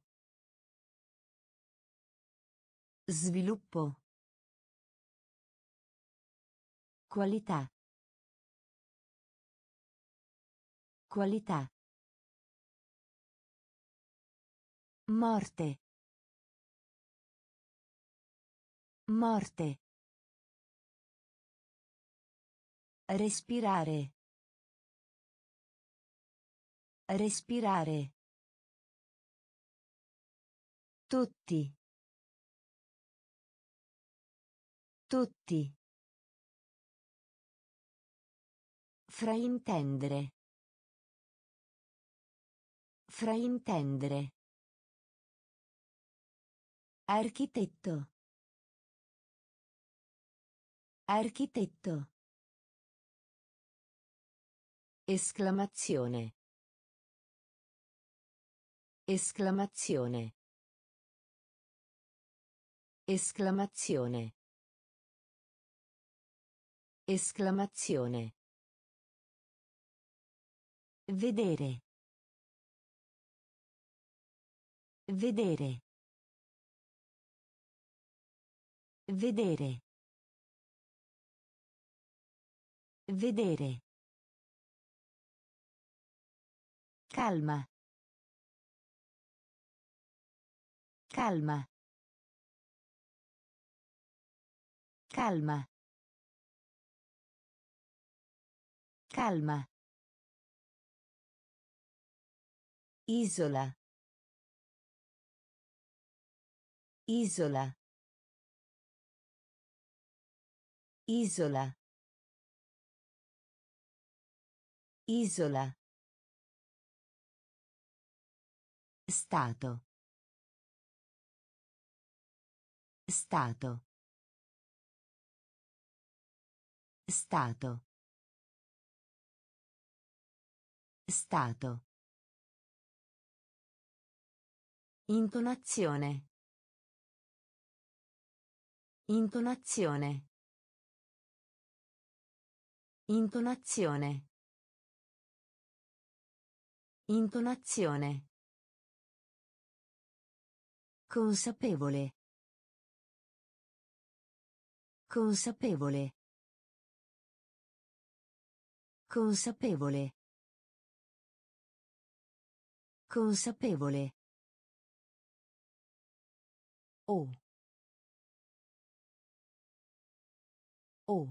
Sviluppo. Qualità. Qualità. Morte. Morte. Respirare. Respirare. Tutti. Tutti. Fraintendere. Fraintendere. Architetto. Architetto. Esclamazione. Esclamazione. Esclamazione. Esclamazione. Vedere. Vedere. Vedere. Vedere. Calma. Calma. Calma. Calma. Isola. Isola. Isola. Isola. Stato. Stato. Stato. Stato. Intonazione. Intonazione. Intonazione. Intonazione. Consapevole. Consapevole. Consapevole. Consapevole. O. O.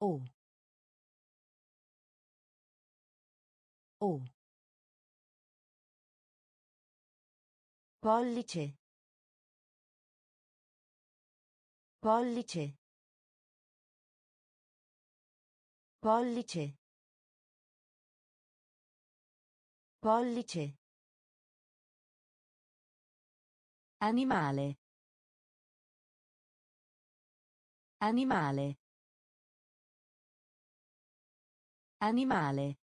O. O. Pollice. Pollice. Pollice. Pollice. Animale. Animale. Animale.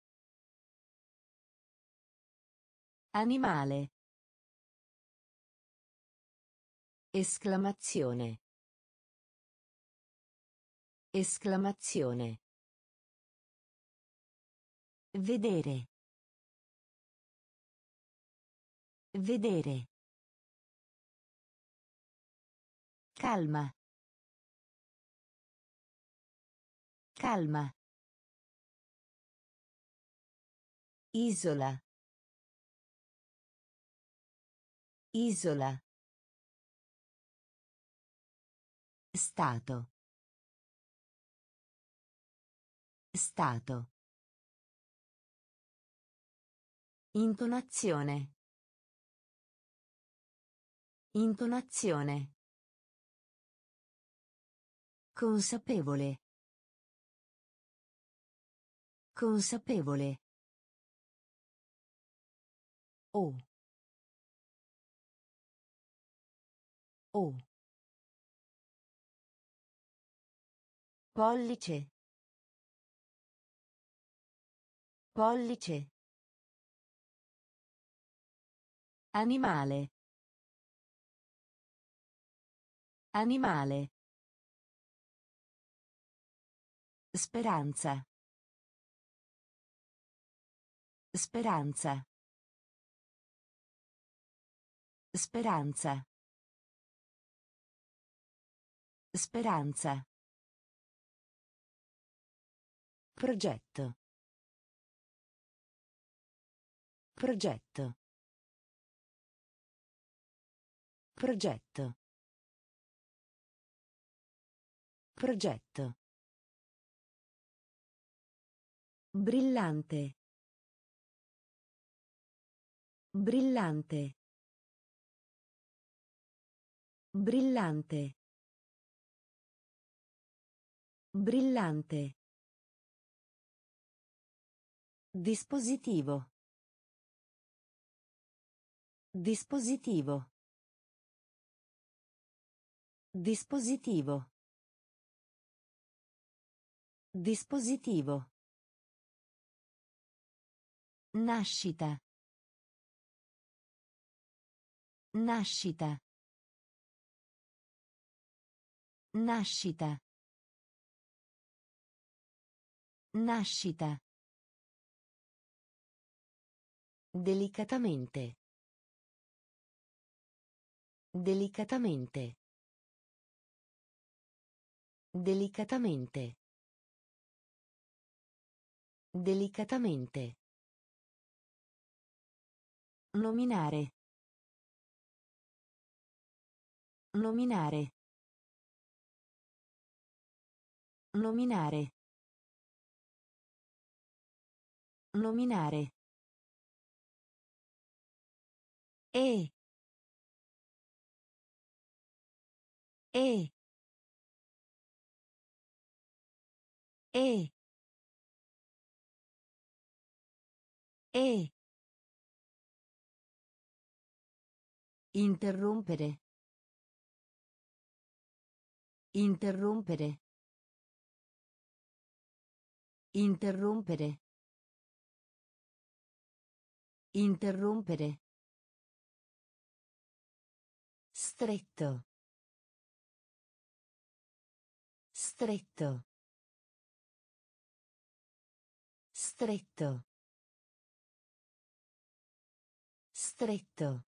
Animale. Esclamazione. Esclamazione. Vedere. Vedere. Calma. Calma. Isola. Isola. Stato. Stato. Intonazione. Intonazione. Consapevole. Consapevole. O. O. Pollice. Pollice. Animale. Animale. Speranza. Speranza. Speranza. Speranza. Progetto. Progetto. Progetto. Progetto. Brillante. Brillante. Brillante. Brillante. Dispositivo. Dispositivo. Dispositivo. Dispositivo. Nascita. Nascita. Nascita. Nascita. Delicatamente. Delicatamente. Delicatamente. Delicatamente. Nominare. Nominare. Nominare. Nominare. E. E. E. E. Interrompere. Interrompere. Interrompere. Interrompere. Stretto. Stretto. Stretto. Stretto.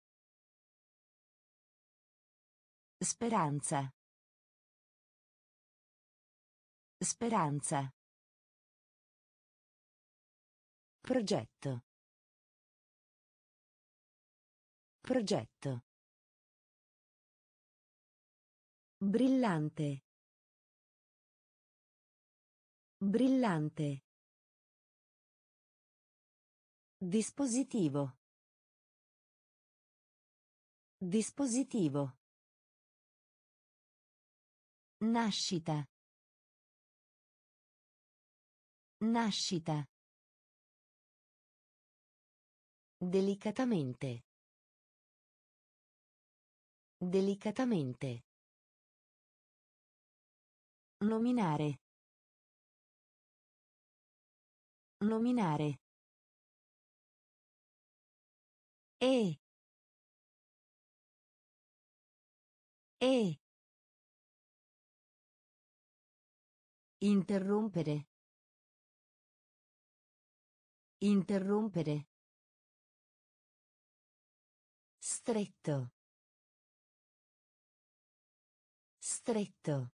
Speranza. Speranza. Progetto. Progetto. Brillante. Brillante. Dispositivo. Dispositivo. Nascita. Nascita. Delicatamente. Delicatamente. Nominare. Nominare. E. E. Interrompere. Interrompere. Stretto. Stretto.